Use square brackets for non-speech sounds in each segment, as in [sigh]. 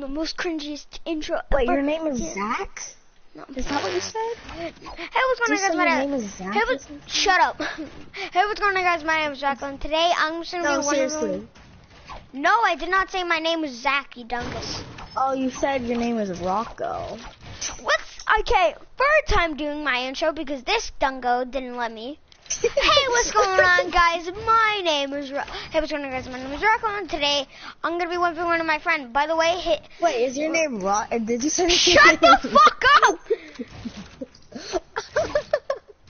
the most cringiest intro. Wait, ever. your name is Yeah. Zach? No. Is that what you said? Hey, what's going on, guys? My name. is Zach? Hey, what's, shut up. [laughs] hey, what's going on, guys? My name is Jacqueline. Today, I'm just gonna No, be one of seriously. them. No, I did not say my name was Zach, you dungus. Oh, you said your name is Rocco. What's okay? Third time doing my intro because this dungo didn't let me. Hey, what's going on, guys? My name is. Ro- hey, what's going on, guys? My name is Rocco, and today I'm gonna be one for one of my friend. By the way, hit. Wait, is your name Rock? And did you say? Shut the fuck up!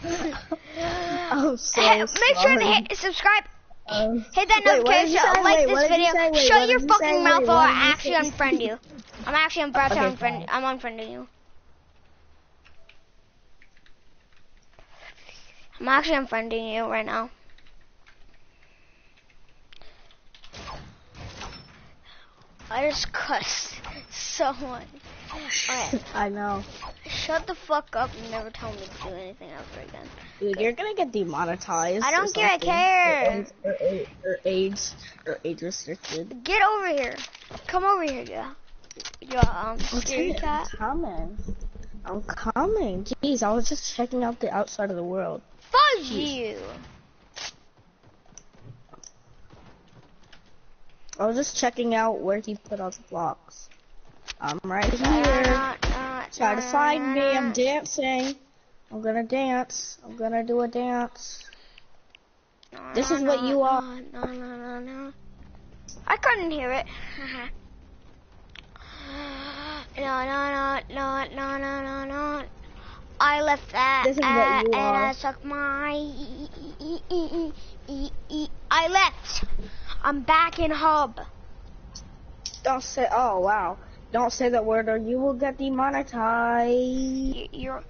[laughs] [laughs] I'm so Hey, make sure to hit subscribe. Um, Hit that Wait, notification, like Wait, this video. Wait, Shut your did you say? fucking mouth or I actually unfriend you. I'm actually about to unfriend. I'm unfriending you. I'm actually unfriending you right now. I just cussed someone. Alright, [laughs] I know. shut the fuck up and never tell me to do anything ever again. Dude, you're gonna get demonetized. I don't care, I care. Or, or, or age, or age restricted. Get over here. Come over here, yeah. Yeah, um, Okay, cat. I'm coming. I'm coming. Jeez, I was just checking out the outside of the world. Fudge you. I was just checking out where he put all the blocks. I'm right uh, here. Nah, nah, Try to find me. I'm uh. dancing. I'm gonna dance. I'm gonna do a dance. This is what you are. I couldn't hear it. [laughs] no, no, no, no, no, no, no, no. I left that This is what you and. I suck my. I left. I'm back in hub. Don't say. Oh wow. Don't say that word or you will get demonetized. You're.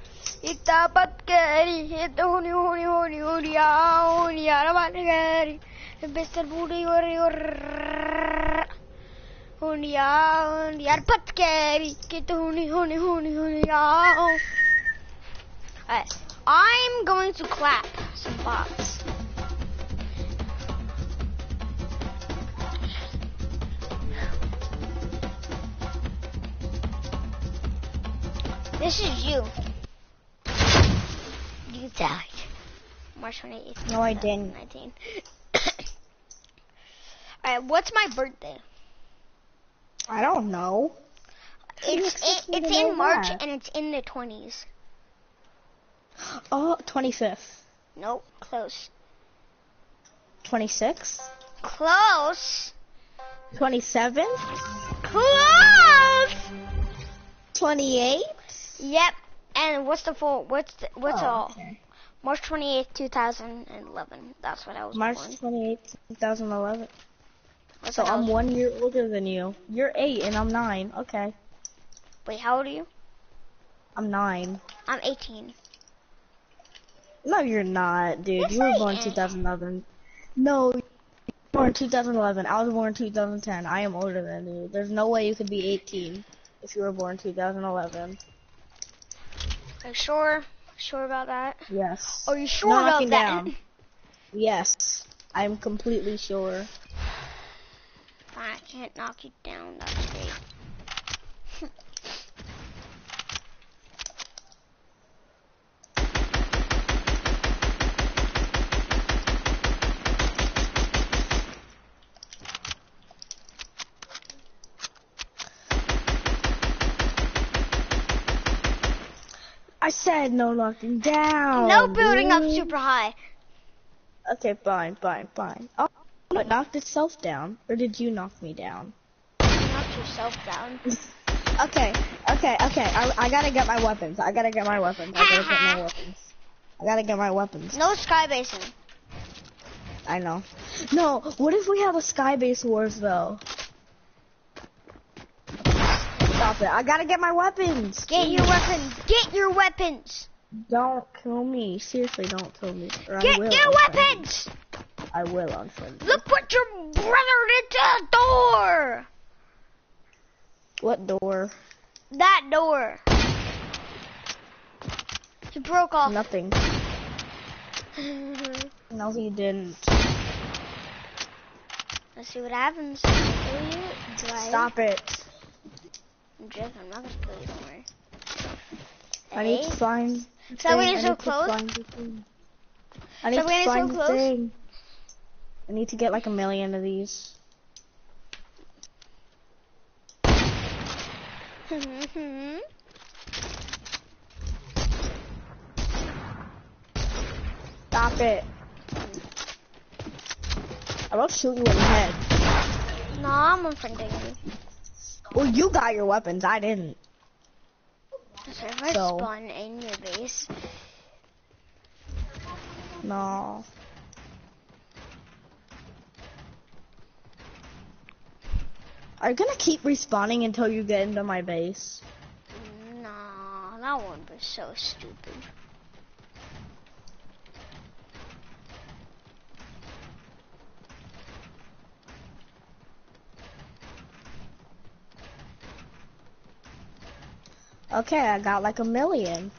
Huni ya patkari, kita huni huni huni huni ya. Alright, I'm going to clap some bots. This is you. You died. March 28th. No, I didn't. 19. [coughs] Alright, what's my birthday? I don't know. It's it, it's in March that? and it's in the 20s. [gasps] Oh, 25th. Nope, close. 26th? Close. 27th? Close. 28th? Yep. And what's the full? What's the, what's Oh, all? okay. March 28th, 2011. That's what I was March born. 28th, 2011. That's So I'm one year older than you. You're eight and I'm nine. Okay. Wait, how old are you? I'm nine. I'm 18. No, you're not, dude. Yes, you were I born am. 2011. No, you were born 2011. I was born 2010. I am older than you. There's no way you could be 18 if you were born 2011. Are you sure? Sure about that? Yes. Are you sure No about knocking that? down. Yes. I'm completely sure. Fine, [sighs] I can't knock you down. That's great. I said no knocking down. no building up mm. super high. Okay, fine, fine, fine. Oh, it knocked itself down. Or did you knock me down? Knocked yourself down. [laughs] Okay, okay, okay. I, I gotta get my weapons. I gotta get my weapons. I gotta get my [laughs] weapons. I gotta get my weapons. No sky basin. I know. No, what if we have a sky base wars though? Stop it. I gotta get my weapons. Get your weapons. Get your weapons. Don't kill me. Seriously, don't kill me. Get your weapons. I will unfriend you. Look what your brother did to the door. What door? That door. He broke off. Nothing. [laughs] No, he didn't. Let's see what happens. Do you? Do I? Stop it. I'm not gonna kill you. Don't worry. I need to find. the Stop thing, getting I so need to close. find the thing. I need to so find thing. I need to get like a million of these. Mhm. Stop it. I will shoot you in the head. no, I'm unfriending you. Well, you got your weapons. I didn't. I So- spawn in your base, No. Are you gonna keep respawning until you get into my base? no, that one was so stupid. Okay, I got like a million.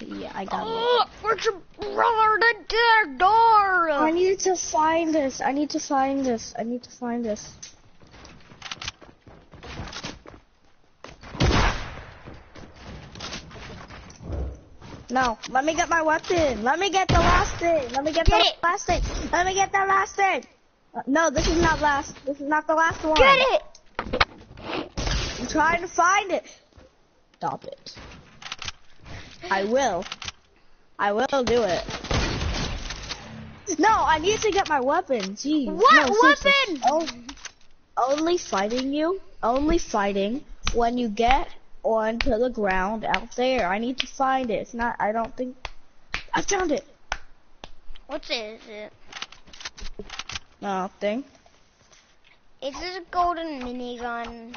Yeah, I got it. Oh, where's your brother? The door. I need to find this. I need to find this. I need to find this. No, let me get my weapon. Let me get the last thing. Let me get, Get the it. last thing. Let me get the last thing. Uh, no, this is not last. This is not the last one. Get it. Trying to find it. Stop it. I will. I will do it. No, I need to get my weapon. Jeez. What No, weapon? Oh, only fighting you. Only fighting when you get onto the ground out there. I need to find it. It's not. I don't think. I found it. What is it? Nothing. Is this a golden minigun?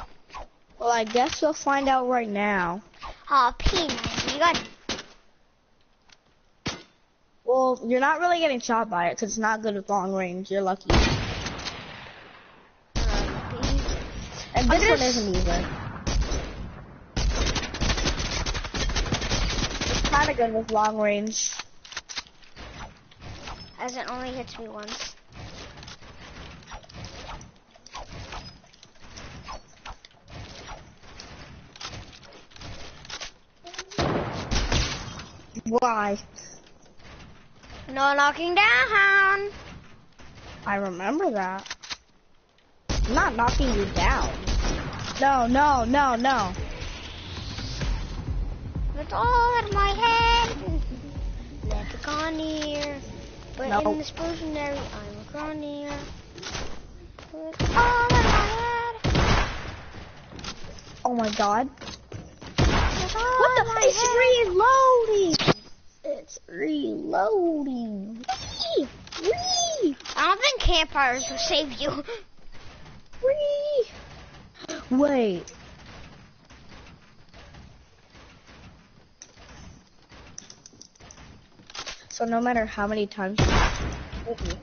Well, I guess we'll find out right now. Ah, P minigun. Well, you're not really getting shot by it because it's not good at long range. You're lucky. And this one isn't either. It's kind of good with long range. As it only hits me once. Why? No knocking down. I remember that. I'm not knocking you down. No, no, no, no. It's all in my head. Let the Gonier. But No. in this I'm a. It's all in my head. Oh my god. What the? my It's head. reloading. It's reloading. Wee, wee, I don't think campfires will save you. [laughs] wee. Wait. So no matter how many times you hit me.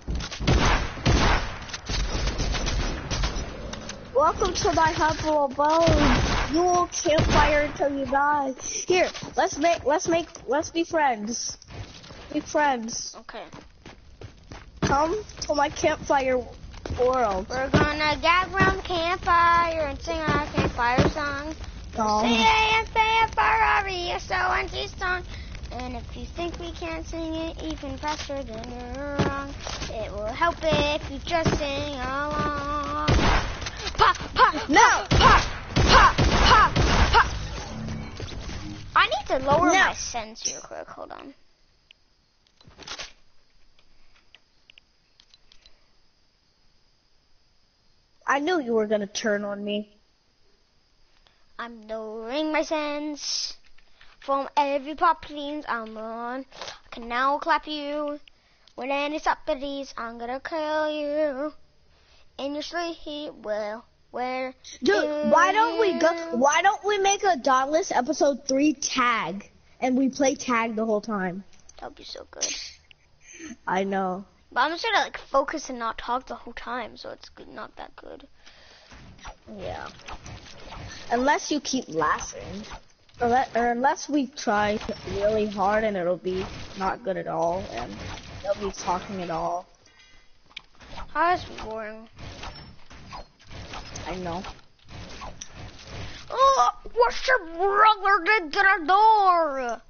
Welcome to my humble abode. You will campfire until you die. Here, let's make, let's make, let's be friends. Be friends. Okay. Come to my campfire world. We're gonna gather around the campfire and sing our campfire song. Um, Sing say a Ferrari, a so and she's song. And if you think we can't sing it even faster, then you're wrong. It will help if you just sing along. Pop, pop, No. pop, pop, I need to lower No. my sense real quick. Hold on. I knew you were gonna turn on me. I'm lowering my sense from every pop please I'm on. I can now clap you. When any somebody's, I'm gonna kill you. In your sleep, well, where? Dude, why don't we go? Why don't we make a Dauntless episode three tag and we play tag the whole time? That'd be so good. I know. But I'm just gonna like focus and not talk the whole time, so it's good, not that good. Yeah. Unless you keep laughing, or, let, or unless we try really hard and it'll be not good at all, and they'll be talking at all. Oh, that's boring. I know. Oh, What's your brother did to the door?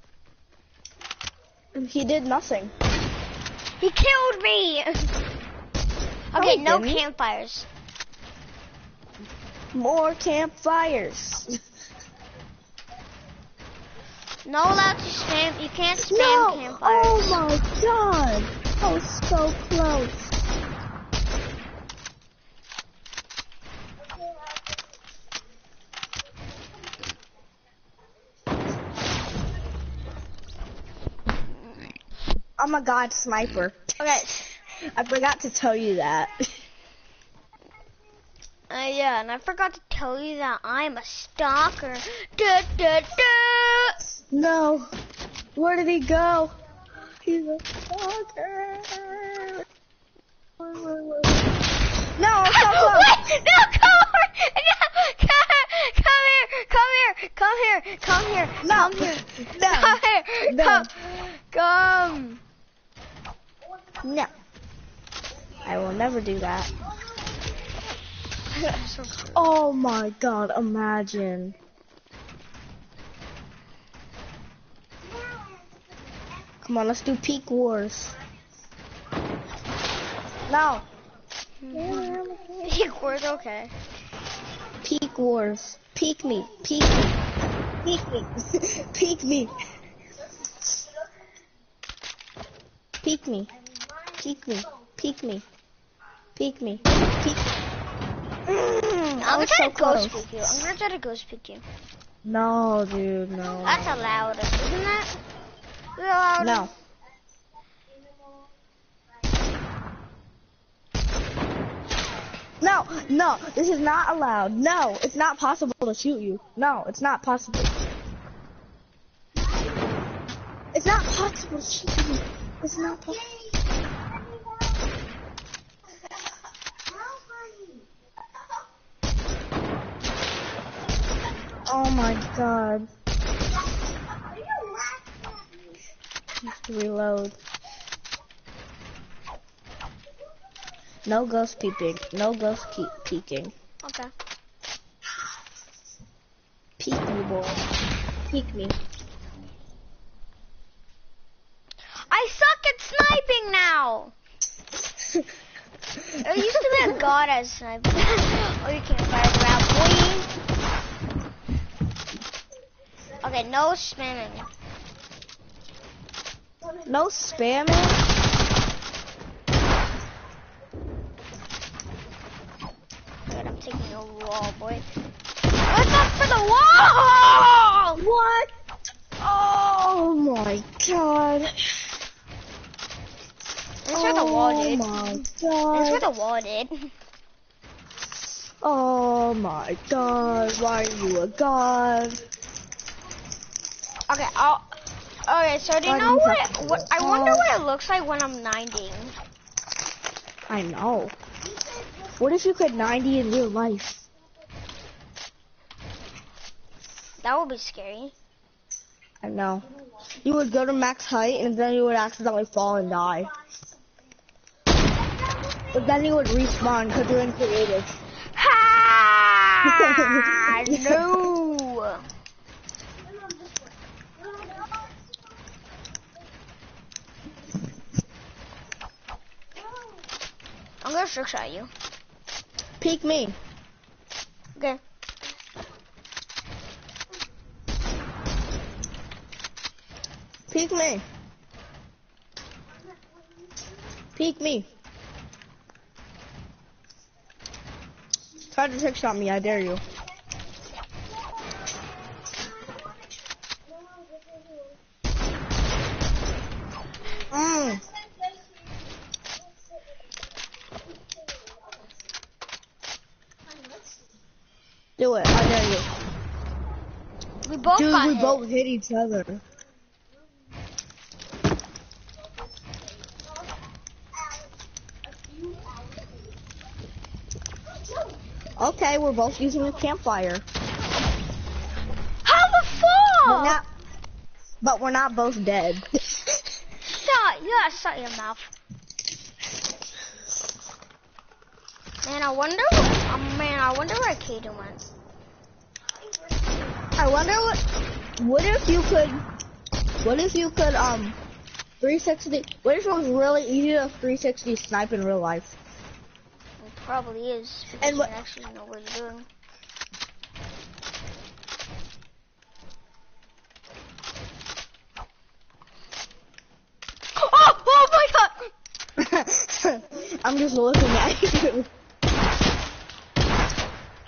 He did nothing. He killed me. Oh, okay, he no campfires. More campfires. [laughs] No allowed to spam. You can't spam no! campfires. Oh my god! That was so close. I'm a god sniper. Okay. I forgot to tell you that. [laughs] Uh, yeah, and I forgot to tell you that I'm a stalker. Da, da, da. No. Where did he go? He's a stalker. No, so [laughs] close. Wait, no, come here. No, come here. Come here. Come here. Come here. No. Come here. No. Come here. No. Come. Come. No. I will never do that. [laughs] Oh my god, imagine. Come on, let's do peak wars. No. [laughs] Peak wars, okay. Peak wars. Peak me. Peak me. Peak me. [laughs] Peak me. Peek me. Peek me. Peek me. Peek me. Peek. Mm, I I'm gonna was try so to ghost close. peek you. I'm gonna try to ghost peek you. No, dude, no. That's allowed, isn't that? Is it allowed? No. No, no, this is not allowed. No, it's not possible to shoot you. No, it's not possible. It's not possible to shoot you. It's not possible. Oh my god. To reload. No ghost peeping. No ghost keep peeking. Okay. Peek me, boy. Peek me. I suck at sniping now. I used to be a god at sniping. [laughs] oh, you can't fire around, boy. Okay, no spamming. No spamming. Good, I'm taking a wall, boy. What's up for the wall? What? Oh my god. That's where the wall oh did. my That's where god. the wall did. Oh my god. Why are you a god? Okay, I'll. Okay, so do you know what, have it, to what? I wonder oh. what it looks like when I'm 90. I know. What if you could 90 in real life? That would be scary. I know. You would go to max height and then you would accidentally fall and die. But then you would respawn because you're in creative. Ha! [laughs] no. Trick shot you. Peek me. Okay. Peek me. Peek me. Try to trick shot me, I dare you. Mm. Do it, I dare you. We both Dude, hit. each other. Okay, we're both using a campfire. How the We're fuck? not, but we're not both dead. Shut. You gotta shut your mouth. Man, I wonder. What, um, man, I wonder where Kaden went. I wonder what. What if you could? What if you could um, 360? What if it was really easy to 360 snipe in real life? It probably is. Because And you what- actually know what you're doing. [gasps] Oh! Oh my god! [laughs] I'm just looking at you.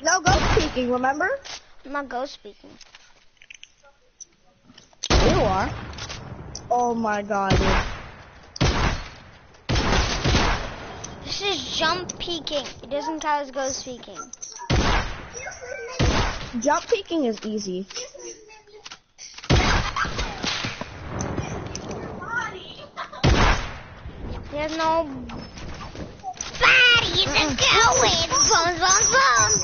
No ghost peeking, remember? I'm not ghost speaking. You are. Oh my god, dude. This is jump peeking. It doesn't count as ghost speaking. Jump peeking is easy. There's no body to go with. Bones, bones, bones.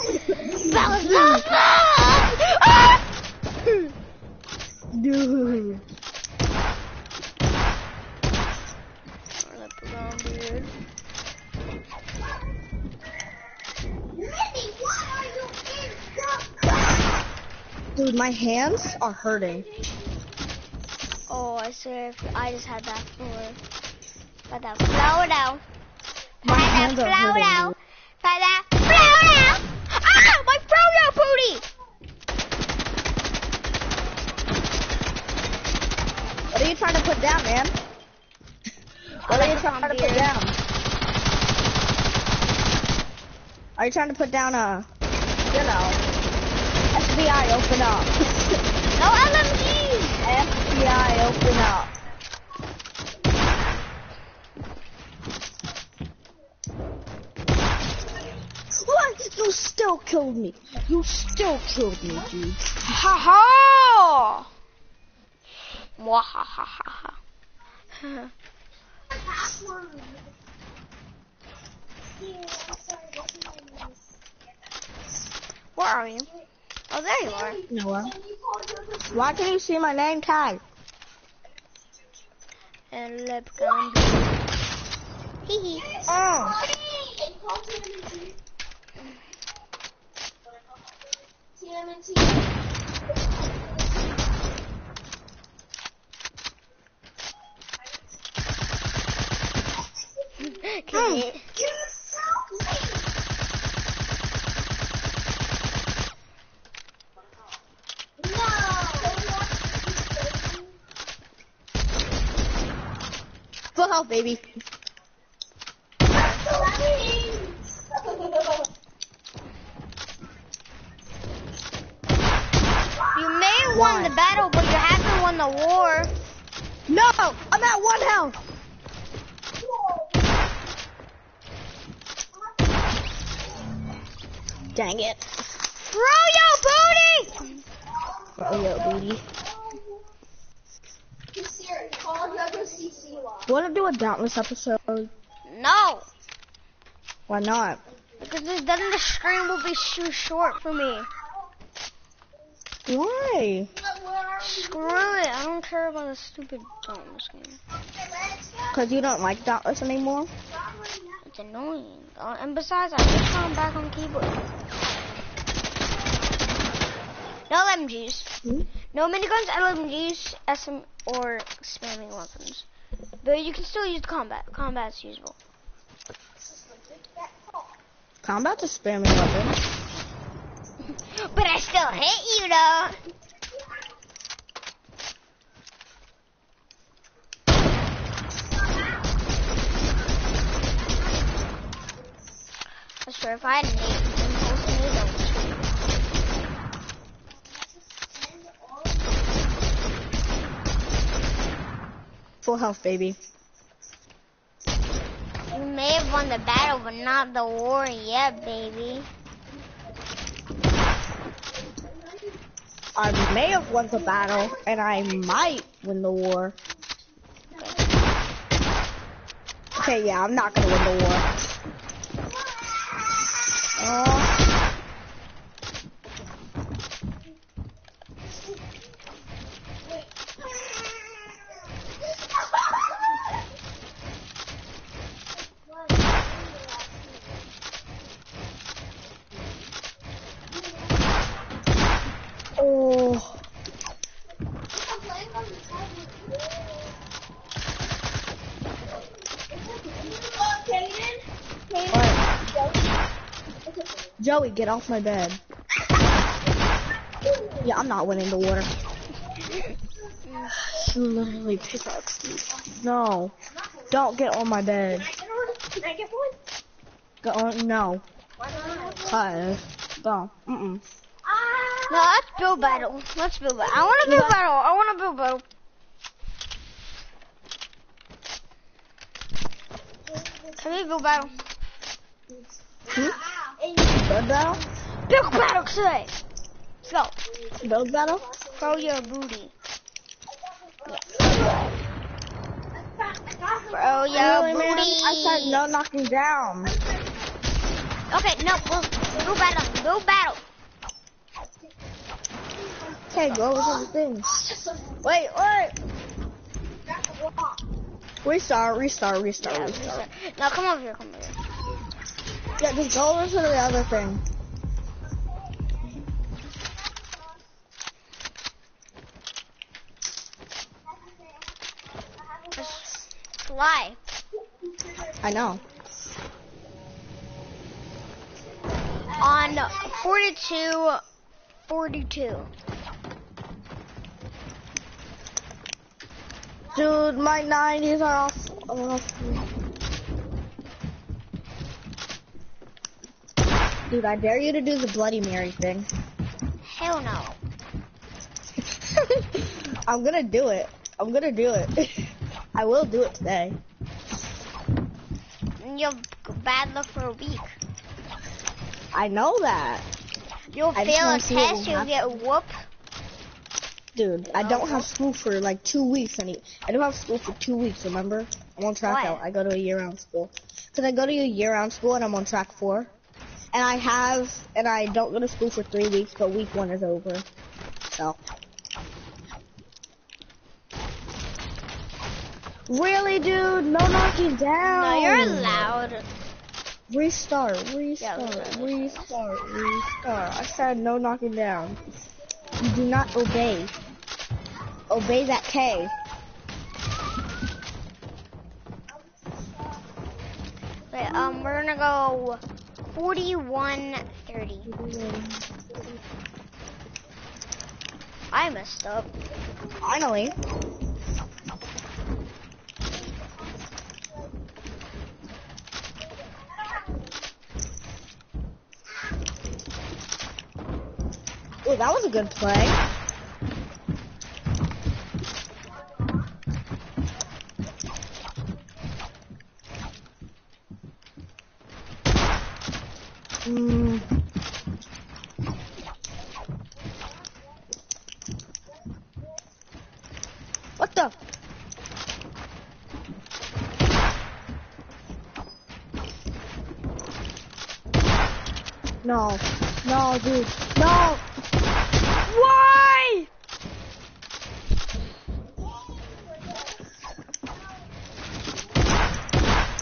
Bones, bones, bones. Dude. Dude. Dude, my hands are hurting. Oh, I swear, if I just had that for, for that flower down. My hands are hurting. down. dude. For that flower down. Ah, my Froyo booty. What are you trying to put down, man? What are you trying to put down? Are you trying to put down a, you know, FBI open up? [laughs] No LMG. FBI open up. What? You still killed me. You still killed me, dude. Ha ha. Mwahahaha. [laughs] Where are you? Oh, there you are. Noah. Why can you see my name tag? And lip gum. Hee hee. Oh. [laughs] Can you- Full health, baby. You may have won the battle, but you haven't won the war. No, I'm at one health. Dang it. Throw your booty! Oh, yo, booty. Do you want to do a Dauntless episode? No, Why not? because then the stream will be too short for me. Why? Screw it, I don't care about the stupid Dauntless game. Because you don't like Dauntless anymore? It's annoying. Uh, and besides, I just found back on keyboard. No LMGs. Hmm? No miniguns, LMGs, SM, or spamming weapons. But you can still use combat. Combat's usable. Combat's a spamming weapon. [laughs] But I still hit you though. I swear if I had an eight, impulse nade, I would Full health, baby. You may have won the battle, but not the war yet, baby. I may have won the battle, and I might win the war. Okay, yeah, I'm not gonna win the war. Oh. Oh. Joey, get off my bed. Yeah, I'm not winning the water. [sighs] You literally pickaxe. No. Don't get on my bed. Can I get one? Go on, no. Why not? Cause, don't. Mm-mm. No, let's build battle. Let's build battle. I want to build battle. I want to build battle. Can we build battle? Hmm? Build battle? Build battle today. Let's go. Build battle? Throw your booty. Throw your Really, man? booty. I said no knocking down. Okay, no, we'll build battle. Build battle. Okay, go over to the thing. Wait, wait. Restart, restart, restart, Yeah, restart. No, come over here. Come over here. Go over to the other thing. Why? I know. On 42, 42. Dude, my 90s are off. off. Dude, I dare you to do the Bloody Mary thing. Hell no. [laughs] I'm gonna do it. I'm gonna do it. [laughs] I will do it today. You have bad luck for a week. I know that. You'll I fail a wanna see what test, you'll get a whoop. Dude, I don't have uh-huh. school for like two weeks. Any, I don't have school for two weeks. Remember? I'm on track Why? out. I go to a year-round school. Cause I go to a year-round school and I'm on track four. And I have, and I don't go to school for three weeks, but week one is over. So. Really, dude? No knocking down. No, you're allowed. Restart, restart, Yeah, restart, restart. I said no knocking down. You do not obey. Obey that K. Wait, um, we're gonna go 41, 30. I messed up. Finally. Oh, that was a good play. Mm. What the? No. No, dude. No. Why?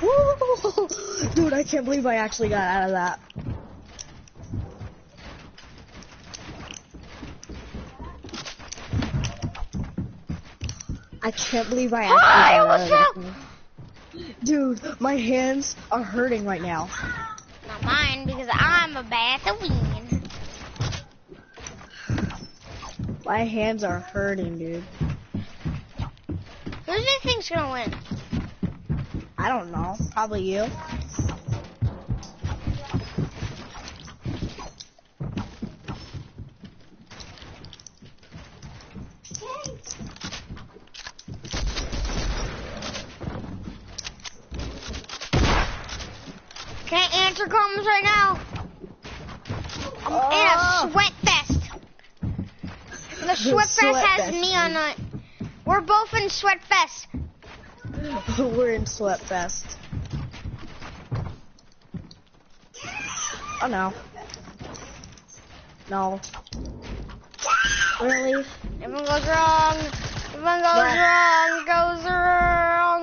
[laughs] Dude, I can't believe I actually got out of that. I can't believe I [gasps] actually Hi, got. Dude, my hands are hurting right now. Not mine, because I'm about to win. My hands are hurting, dude. Who do you think's gonna win? I don't know. Probably you. Can I answer comments right now? I'm Oh. in a sweat fest. The sweat fest Sweat fest, me on mm. it. We're both in sweat fest. [laughs] We're in Sweatfest. Oh no. No. Really? Everyone goes wrong. Everyone goes No. wrong. Goes wrong.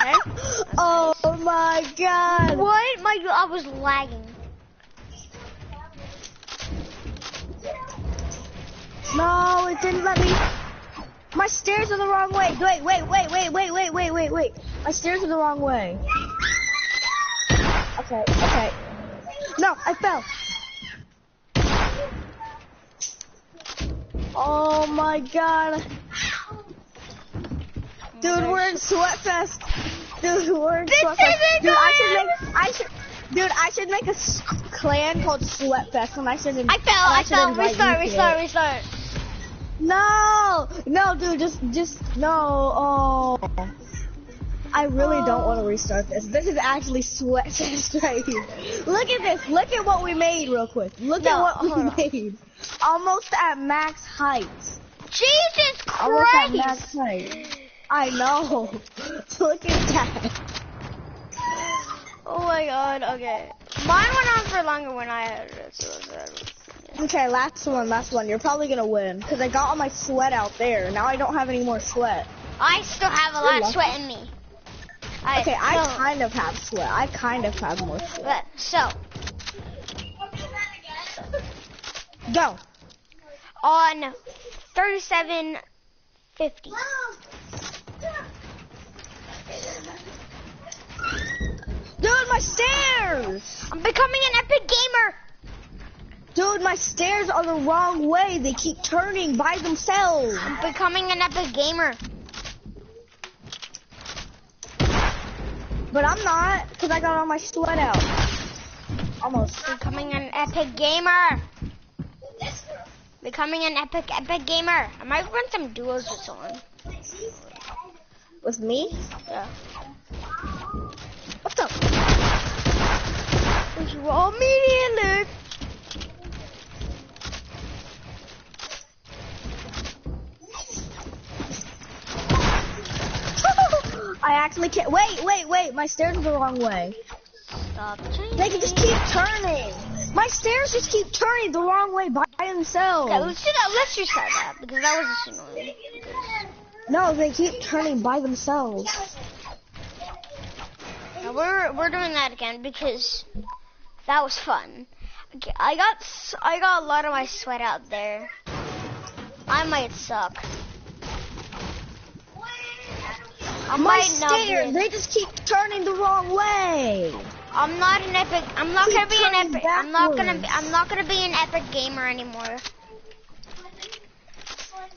Okay. [laughs] Oh my god! What? My I was lagging. No, it didn't let me. My stairs are the wrong way. Wait, wait, wait, wait, wait, wait, wait, wait, wait. My stairs are the wrong way. Okay, okay. No, I fell. Oh my god. Dude, we're in Sweatfest. Dude, we're in This Sweatfest. Dude, I should make, I should, dude, I should make a s- clan called Sweatfest and I should, I fell, and I fell. Restart, restart, restart. No, no, dude, just, just, no, oh. I really don't want to oh. restart this. This is actually Sweatfest [laughs] right here. Look at this. Look at what we made real quick. Look No, at what we made. Almost at max height. Jesus Almost at max height. I know. [laughs] Look at that. Oh my god, okay. Mine went on for longer when I had it. So that- Okay, last one, last one. You're probably gonna win because I got all my sweat out there. Now I don't have any more sweat. I still have a lot of sweat in me. I Okay, I kind of have sweat. I kind of have more sweat. But, so, Go. on 3750. Dude, my stairs! I'm becoming an epic gamer! Dude, my stairs are the wrong way. They keep turning by themselves. I'm becoming an epic gamer. But I'm not, because I got all my sweat out. Almost. Becoming an epic gamer. Becoming an epic, epic gamer. I might run some duos with someone. With me? Yeah. What the? It's raw media alert. I actually can't. Wait, wait, wait. My stairs are the wrong way. Stop They can just keep turning. My stairs just keep turning the wrong way by themselves. Okay, let's do that. Let's just try that because that was just annoying. No, they keep turning by themselves. Now we're we're doing that again because that was fun. Okay, I got I got a lot of my sweat out there. I might suck. I My stairs, they just keep turning the wrong way. I'm not an epic. I'm not Keep gonna be an epic. I'm not gonna. Be. I'm not gonna be an epic gamer anymore.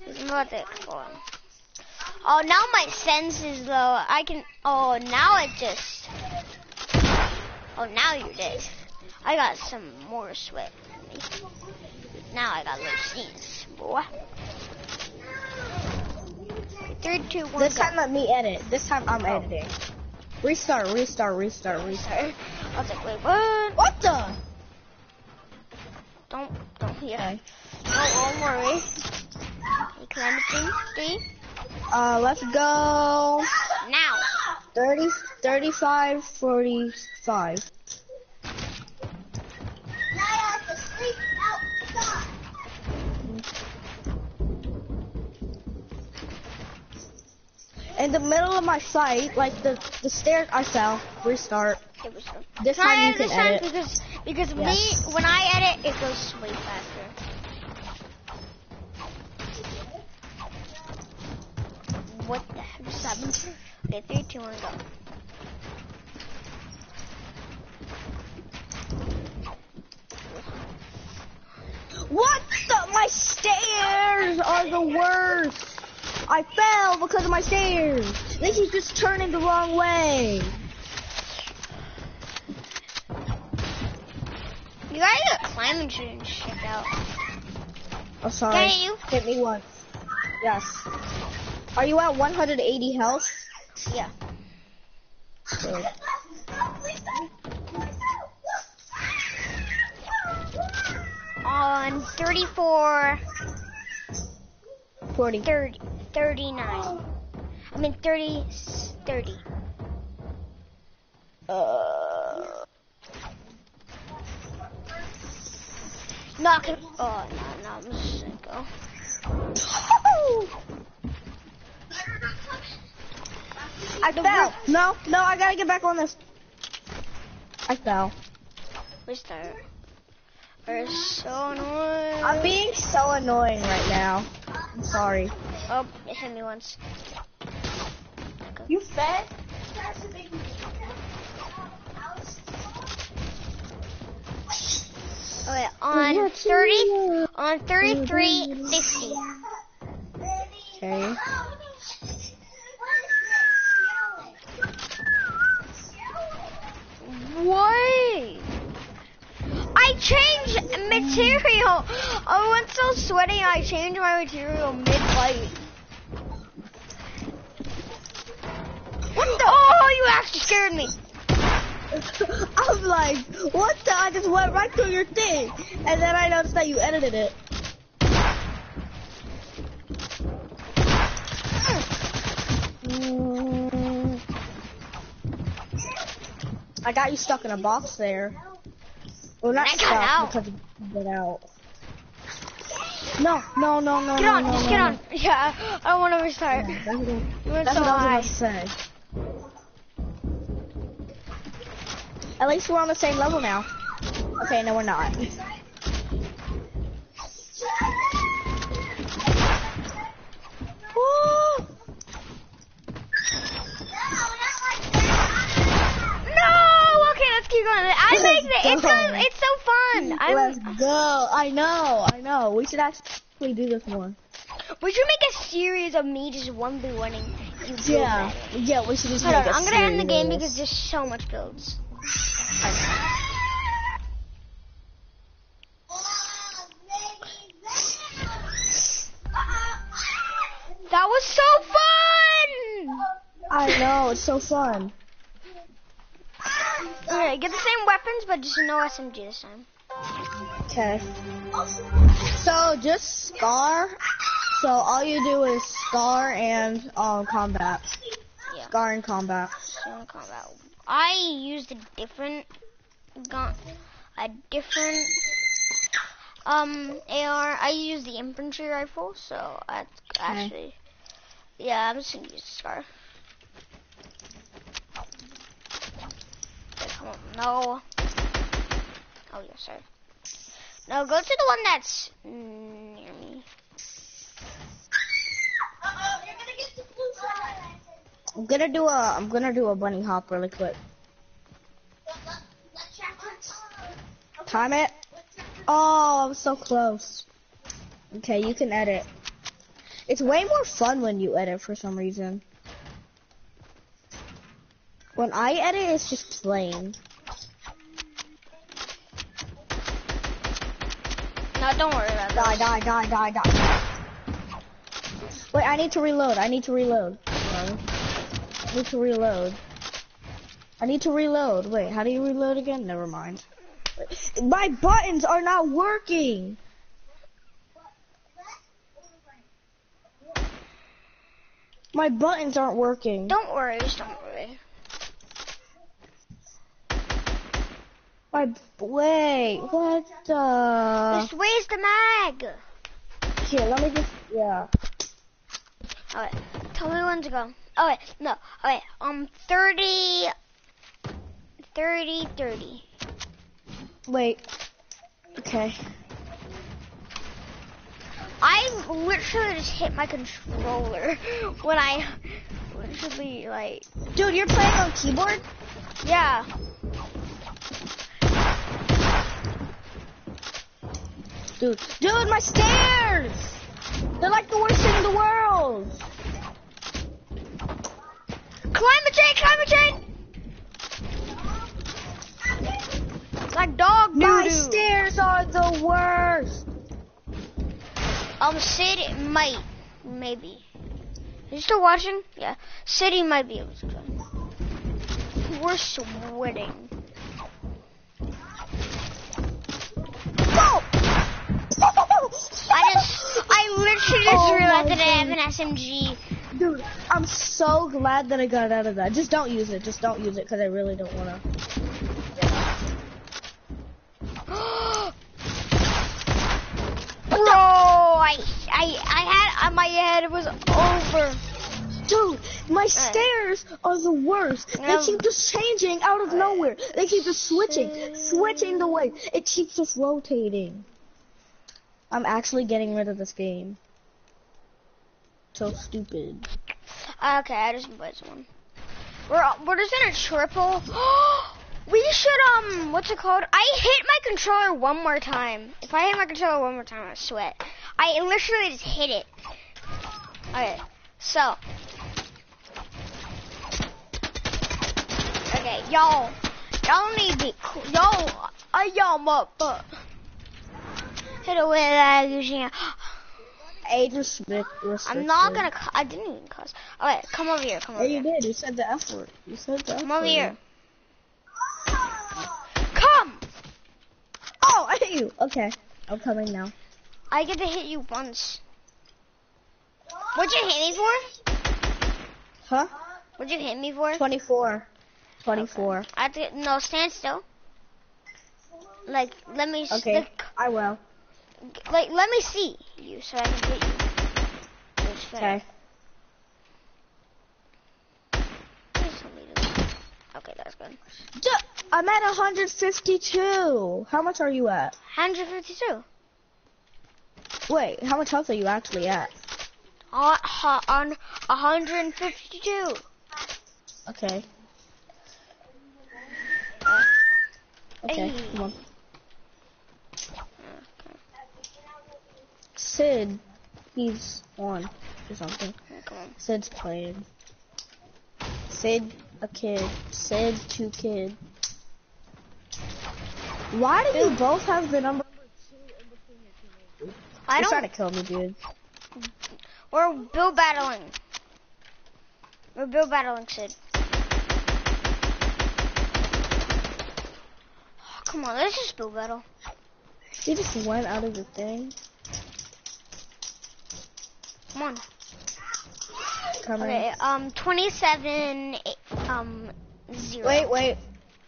I'm about. Oh, now my sense is low. I can. Oh, now it just. Oh, now you did. I got some more sweat. Now I got low scenes, boy. Three, two, one, This go. time let me edit. This time I'm editing. Restart, restart, restart, restart. [laughs] I was like, wait, what? What the? Don't, don't, yeah. Okay. Don't, don't worry. You climb it in three. Uh, let's go. Now. 30, 35, 45. In the middle of my fight, like the the stairs, I fell. Restart. This I time you can this time edit. because because Yes. me when I edit it goes way faster. What the heck just happened? Okay, three, two, one, go. What the? My stairs are the worst. I fell because of my stairs. They keep just turning the wrong way. You gotta get climbing shit and shit out. Oh, sorry. Can you? Hit me once. Yes. Are you at 180 health? Yeah. On 34, 40. 30, 39. I mean 30, 30. Uh, Not gonna. Oh no, no, I'm just gonna go. I fell. No, no, I gotta get back on this. I fell. Restart. Are so annoying. I'm being so annoying right now. I'm sorry. Oh, it hit me once. You fed? Okay, on 30, on 3350. Okay. What? I changed material. I went so sweaty. I changed my material mid-fight. What the? Oh, you actually scared me. [laughs] I'm like, what the? I just went right through your thing, and then I noticed that you edited it. Mm. I got you stuck in a box there. Well, not I got out. because get out. No, no, no, no, Get no, on, no, just no, get on. Yeah, I don't want to restart. Yeah, that's what, [laughs] that's so what I was about to say. At least we're on the same level now. Okay, no, we're not. Let's going. I Let's like it. It's so, it's so fun. Let's I'm, go. I know, I know. We should actually do this more. we should make a series of me just one v winning. You build Yeah, yeah. We should just Hold make on, I'm gonna end the game because there's so much builds. That was so fun! I know it's so fun. Okay, get the same weapons, but just no SMG this time. Okay. So just scar. So all you do is scar and um combat. Yeah. Scar and combat. Stone combat. I used a different gun, a different um AR. I used the infantry rifle, so I actually, yeah, I'm just gonna use the scar. Okay, no. Oh yeah, sorry. No, go to the one that's near me. I'm gonna do a I'm gonna do a bunny hop really quick. Time it. Oh, I was so close. Okay, you can edit. It's way more fun when you edit for some reason. When I edit, it's just plain. No, don't worry about that. die, die, die, die. die. Wait, I need to reload. I need to reload. I need to reload. I need to reload. Wait, how do you reload again? Never mind. Wait, My buttons are not working. My buttons aren't working. Don't worry, just don't worry. My wait, what the? Just waste the mag. Here, let me just yeah. Alright, tell me when to go. Alright, no. Alright, um, 30, 30, 30. Wait. Okay. I literally just hit my controller [laughs] when I literally like, Dude, you're playing on keyboard? yeah. Dude, dude, my stairs! They're like the worst thing in the world. Climate change, climate change. It's like dog My doo doo. stairs are the worst. Um, City might, maybe. Are you still watching? Yeah. City might be able to join. We're sweating. Go! I just, I literally just Oh realized that I have an SMG. Dude, I'm so glad that I got out of that. Just don't use it. Just don't use it because I really don't want to. [gasps] Bro, I, I, I had on my head. It was over. Dude, my stairs are the worst. They keep just changing out of nowhere. They keep just switching, switching the way. It keeps just rotating. I'm actually getting rid of this game. So stupid. Okay, I just invited someone. We're we're just in a triple. [gasps] we should um what's it called? I hit my controller one more time. If I hit my controller one more time, I sweat. I literally just hit it. Okay, so. Okay, y'all, y'all need to, y'all, I y'all up, uh, hit it with that illusion. Age restrict, I'm not gonna, I didn't even cuss. Okay, come over here, come over Yeah, you here. did. You said the F word. You said the F Come over word. here. Come! Oh, I hit you. Okay, I'm coming now. I get to hit you once. What'd you hit me for? Huh? What'd you hit me for? 24. 24. I have to no stand still. Like let me Okay, like, I will. Like let me see you so I can hit you. Okay. Please tell me to- Okay, that's good. I'm at 152. How much are you at? 152. Wait, how much health are you actually at? Uh, on, ha- on 152. Okay. Uh, okay, Hey. come on. Sid, he's on or something. Okay. Sid's playing. Sid, a kid. Sid, two kid. Why do you both have the number? two? I You're trying don't. to kill me, dude. We're build battling. We're build battling Sid. Oh, come on, let's just build battle. He just went out of the thing. Come on. Coming. Okay, um, 27, eight, um, 0. Wait, wait.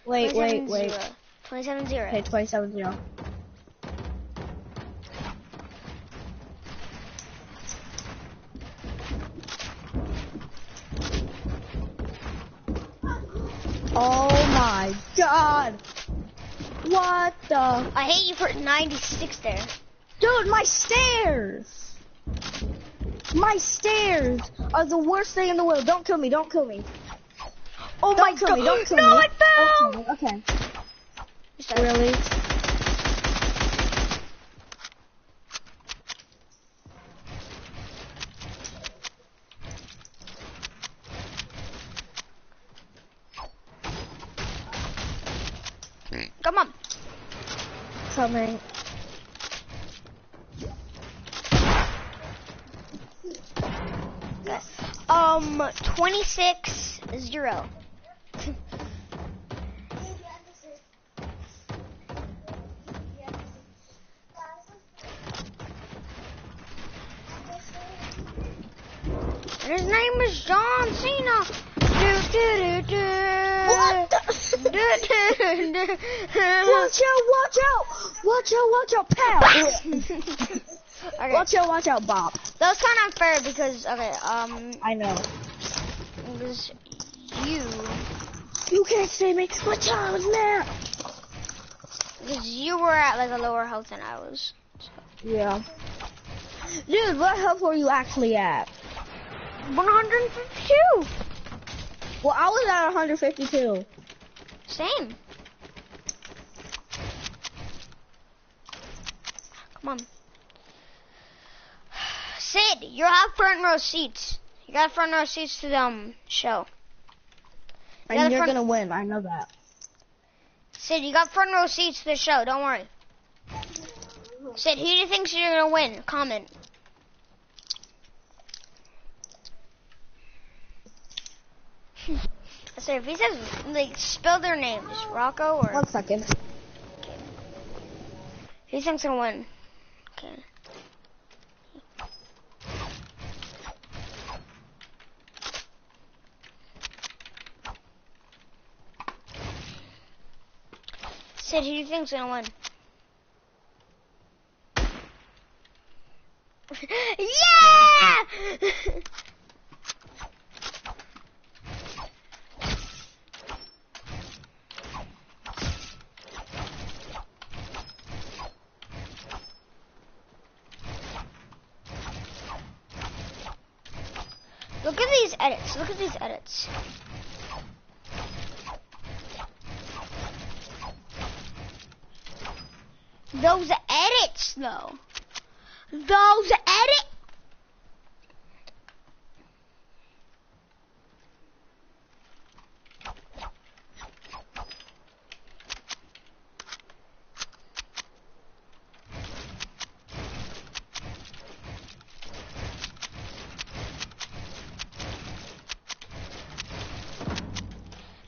Wait, wait, wait. 0. 27, 0. Okay, 27 0. Oh my god! What the? I hate you for 96 there. Dude, my stairs! My stairs are the worst thing in the world. Don't kill me, don't kill me. Oh Don't kill me, don't kill no, me. I fell! Don't kill me. Okay. Really? Come on. Coming. Um, 26, 0. And his name is John Cena. Do, do, do, do. What the? Do, do, do. Watch out, watch out! Watch out, watch out, pow! [laughs] okay, watch out, watch out, Bob. that was kind of unfair because, okay, um, I know. You. You can't say me. Watch out, man! Because you were at like a lower health than I was. Yeah. Dude, what health were you actually at? 152. Well, I was at 152. Same. Come on. Sid, you have front row seats. You got front row seats to the um, show. You And you're gonna win, I know that. Sid, you got front row seats to the show. Don't worry. Sid, who do you think you're gonna win? Comment. [laughs] So if he says like spell their names, Rocco or One second. who thinks gonna win? Okay. Sid, who do you think's gonna win? [laughs] yeah! [laughs] Look at these edits. Look at these edits. Those edits, though. Those edit.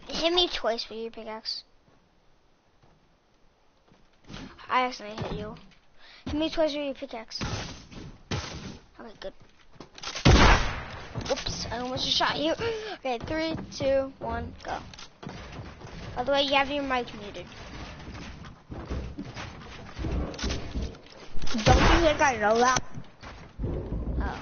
Hit me twice with your pickaxe. I accidentally hit you. Hit me twice your pickaxe. Okay, good. Whoops, I almost shot you. [gasps] Okay, three, two, one, go. By the way, you have your mic muted. Don't you think I know that? Oh.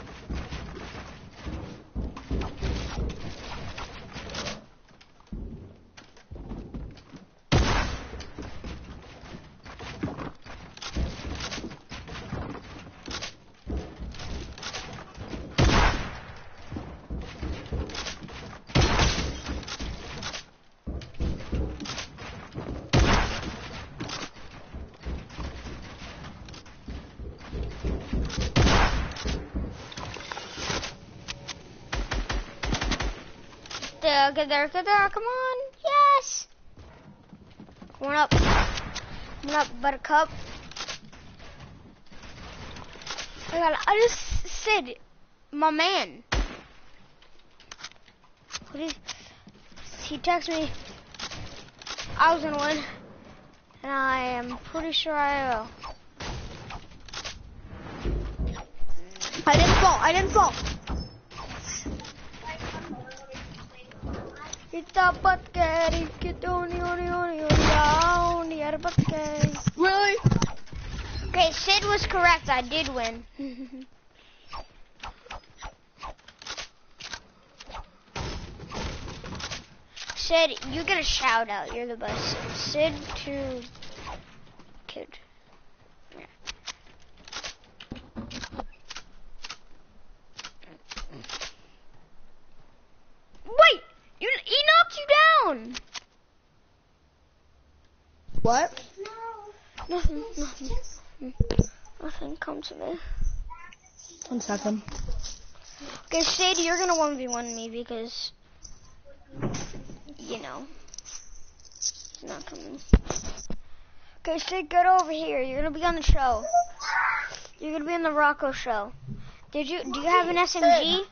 There, get there, get there, come on. Yes. Come on up. Come on up, buttercup. Oh I got I just said, my man. What is, he texted me, I was gonna win. And I am pretty sure I will. I didn't fall. I didn't fall. Kita. Really? Okay, Sid was correct. I did win. [laughs] Sid, you get a shout out. You're the best. Sid to kid. Yeah. Wait, you he knocked you down. What? Nothing, nothing, nothing. Come to me. One second. Okay, Sid, you're gonna one v one me because you know he's not coming. Okay, Sid, get over here. You're gonna be on the show. You're gonna be on the Rocco show. Did you? Do you have an SMG?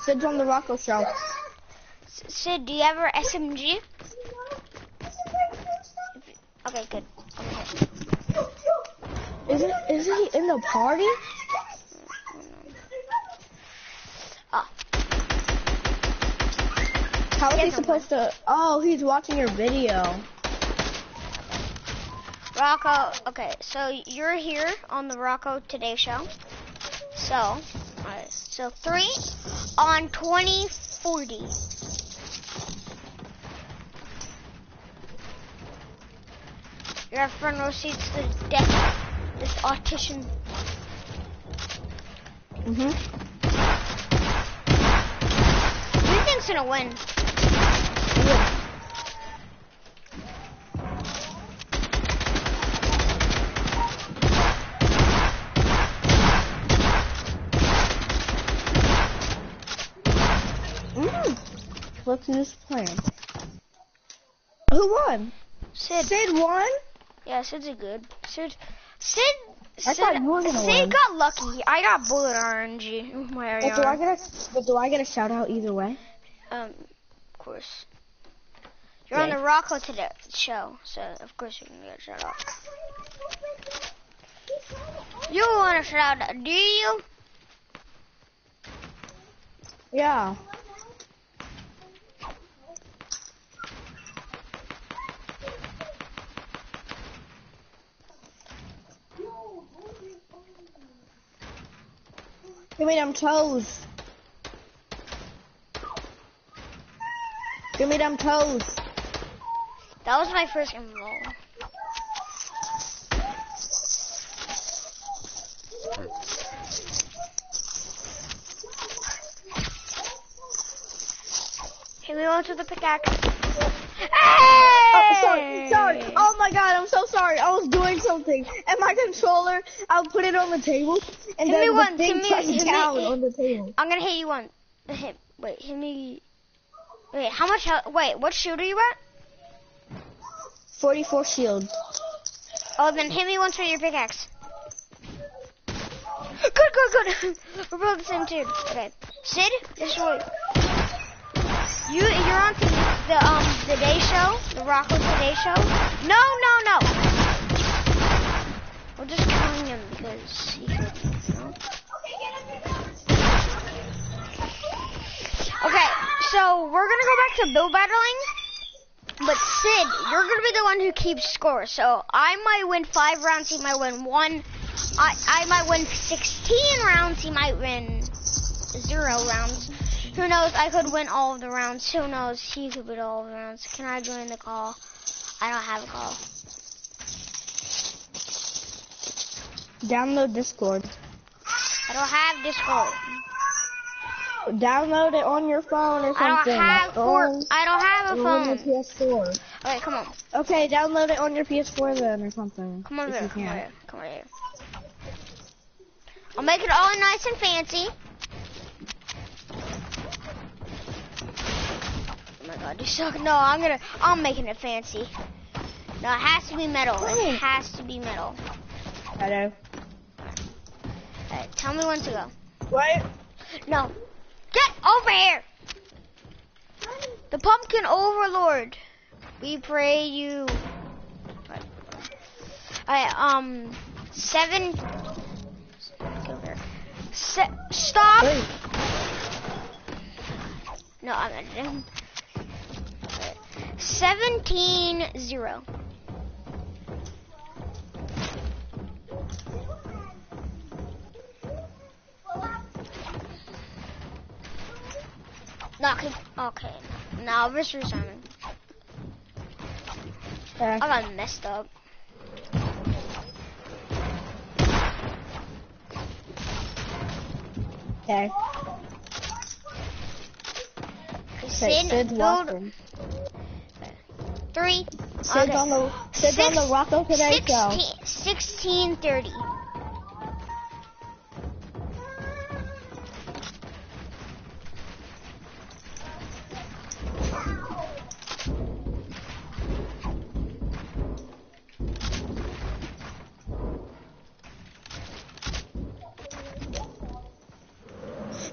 Sid's on the Rocco show. S- Sid, do you have an SMG? Okay, good. Isn't isn't he in the party? Oh, How is he supposed to? Oh, he's watching your video. Rocco. Okay, so you're here on the Rocco Today show. So, alright, so three on 2040. You have front row seats to death. This audition. Mhm. Who think's gonna win? Mm. Let's do this plan. Who won? Sid. Sid won. Yeah, Sid's a good. Sid. Sid. I Sid, thought you were gonna Sid got lucky. I got bullet RNG. My But do I get a but do I get a shout out either way? Um, of course. You're on the Rocco today show, so of course you can get a shout out. You want a shout out, do you? Yeah. Give me them toes. Give me them toes. That was my first game roll. Hey, we went to the pickaxe. Hey! Oh, sorry, sorry. Oh my god, I'm so sorry. I was doing something. and my controller, I'll put it on the table, and Hit me then the once, thing hit me- hit me- down on the table. I'm gonna hit you one. Hit. Wait, hit me. Wait, how much health? Wait, what shield are you at? 44 shield. Oh, then hit me once with your pickaxe. Good, good, good. [laughs] We're both the same team. Okay, Sid, destroy. You, you're on the, the um the day show, the Rocco Today show. No, no, no. We're just killing him because he could. Okay, so we're gonna go back to build battling. But Sid, you're gonna be the one who keeps score. So I might win five rounds, he might win one. I I might win sixteen rounds, he might win zero rounds. Who knows? I could win all of the rounds. Who knows? He could win all of the rounds. Can I join the call? I don't have a call. Download Discord. I don't have Discord. Download it on your phone or something. I don't have for, I don't have a or on your. PS4. Okay, come on. Okay, download it on your PS4 then or something. Come if here. Come can. here. Come over here. I'll make it all nice and fancy. You suck. No, I'm gonna, I'm making it fancy. No, it has to be metal. It has to be metal. Hello. Alright, tell me when to go. What? No. Get over here! The pumpkin overlord. We pray you. Alright, um, seven. Get over here. Se- stop! Wait. No, I'm editing. Seventeen zero. Okay. okay. Now versus Simon. Okay. I got messed up. Okay. Okay, Sid, build. Three. Sid's okay. on the Sid's on the Six- Rocco today show. 1630.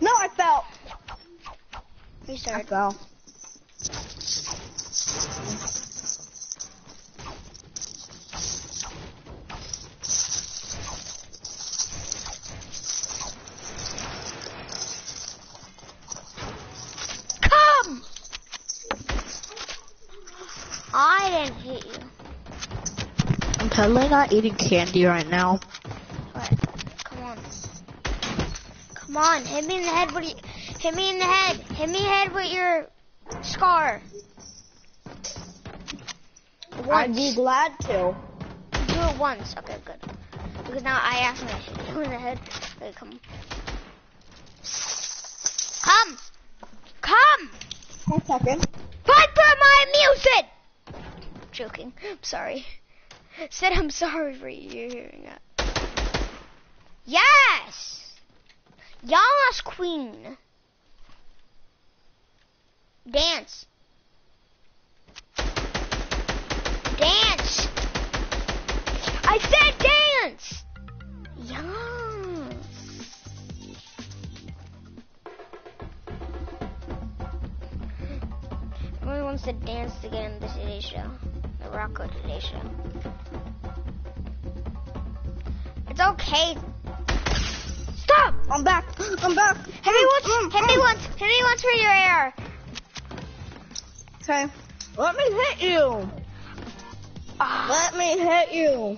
No, I fell. I fell. Come! I didn't hit you. I'm totally not eating candy right now. Alright, come on. Come on, hit me in the head with your, hit me in the head. Hit me in the head with your scar. I'd be glad to. Do it once. Okay, good. Because now I accidentally hit you in the head. Okay, come. Come! Come! One second. Fight for my music! Joking. I'm sorry. Said I'm sorry for you hearing that. Yes! Yas Queen. Dance. Dance. I said dance! Yes. Everyone wants to dance get in the Today Show. The Rocco Today It's okay. Stop! I'm back. I'm back. Hit me once! Hit me once! Hit me once for your air! Okay. Let me hit you. Ah, Let me hit you.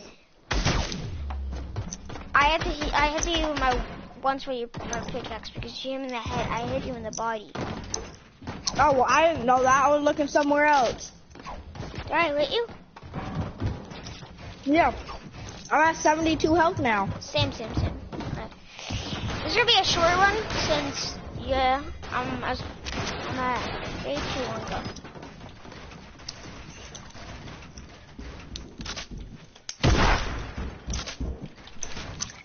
I have to hit, I have to hit you with my once with your my pickaxe because you hit me in the head. I hit you in the body. Oh, well, I didn't know that. I was looking somewhere else. Did I hit you? Yeah. I'm at 72 health now. Same, same, same. Okay. This is gonna be a short one since yeah, um, I'm as I'm at day two one go.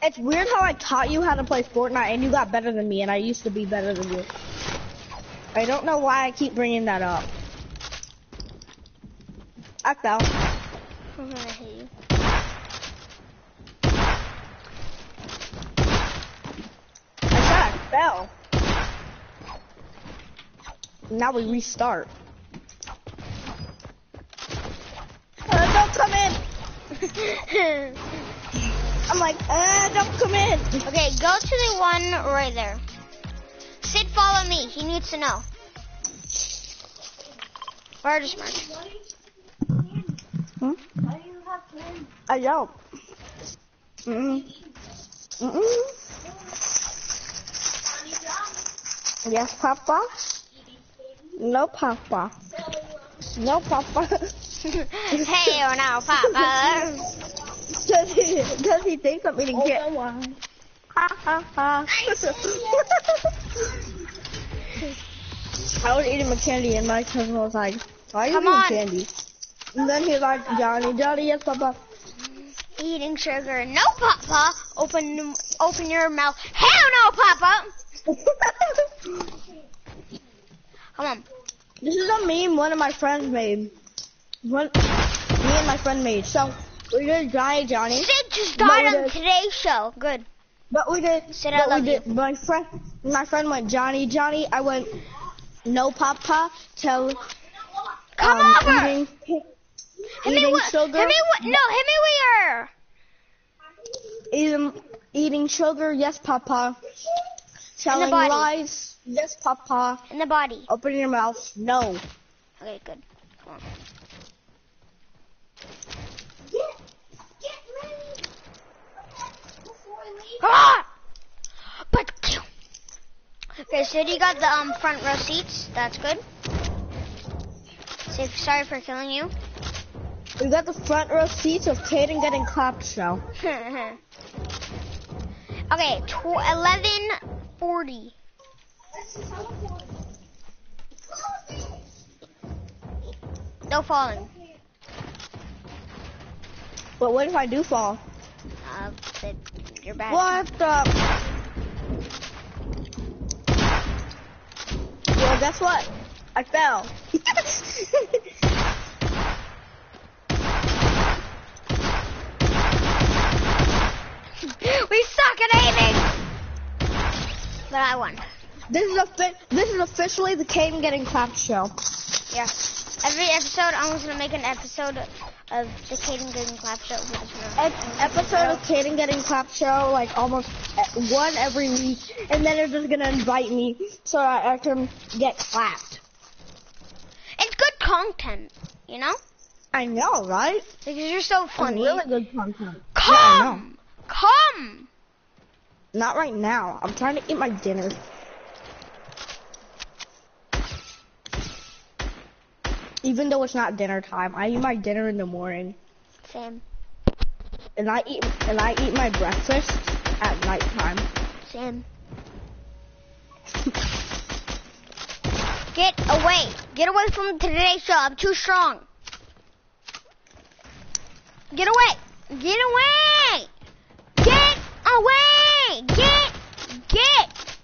It's weird how I taught you how to play Fortnite and you got better than me and I used to be better than you. I don't know why I keep bringing that up. I fell. I'm gonna hit you. I said I fell. Now we restart. Uh, don't come in. I'm like, uh, don't come in. okay, go to the one right there. Sid, follow me. He needs to know. Where is Mark? Hmm? Why do you have candy? I don't. Mm-mm. Mm-mm. Yes, Papa. No, Papa. No, Papa. hey, oh no, Papa. [laughs] does he? Does he think [laughs] I'm eating candy? Ha ha ha. I was eating my candy and my cousin was like, "Why are you Come eating on. candy?" And then he's like, "Johnny, Johnny, yes, Papa." Eating sugar. No, Papa. Open, open your mouth. Hell no, Papa. [laughs] Come on. This is a meme one of my friends made. One, me and my friend made. So we did Johnny Johnny, Sid just died on today's show. Good. but we did. Sid, I love we did. My friend, my friend went Johnny Johnny. I went no Papa till Come um, over. eating, eating with, sugar. Hit me with, no, hit me with your. eating eating sugar. Yes, Papa. Telling body. lies. Yes, Papa. In the body. Open your mouth. No. Okay, good. Come on. Get, get ready. Before Ah! But. Okay, so you got the um front row seats. That's good. Say sorry for killing you. We got the front row seats of Caden getting clapped show. [laughs] okay, tw- eleven forty. No falling. But what if I do fall? Uh, you're bad. What the? Well, guess what? I fell. [laughs] [laughs] we suck at aiming. But I won. this is a this is officially the Caden getting clapped show. Yeah. Every episode, I was gonna make an episode of the Caden getting clapped show. for this round. An episode of Caden getting clapped show, like almost e- one every week, and then they're just gonna invite me so I, I can get clapped. It's good content, you know, I know, right? because you're so It's funny. really good content. Yeah, I know. Come. Not right now. I'm trying to eat my dinner. Even though it's not dinner time, I eat my dinner in the morning, Same, and I eat and I eat my breakfast at nighttime. same. Get away. Get away from today's show. I'm too strong. Get away. Get away. Get away. Get. Get.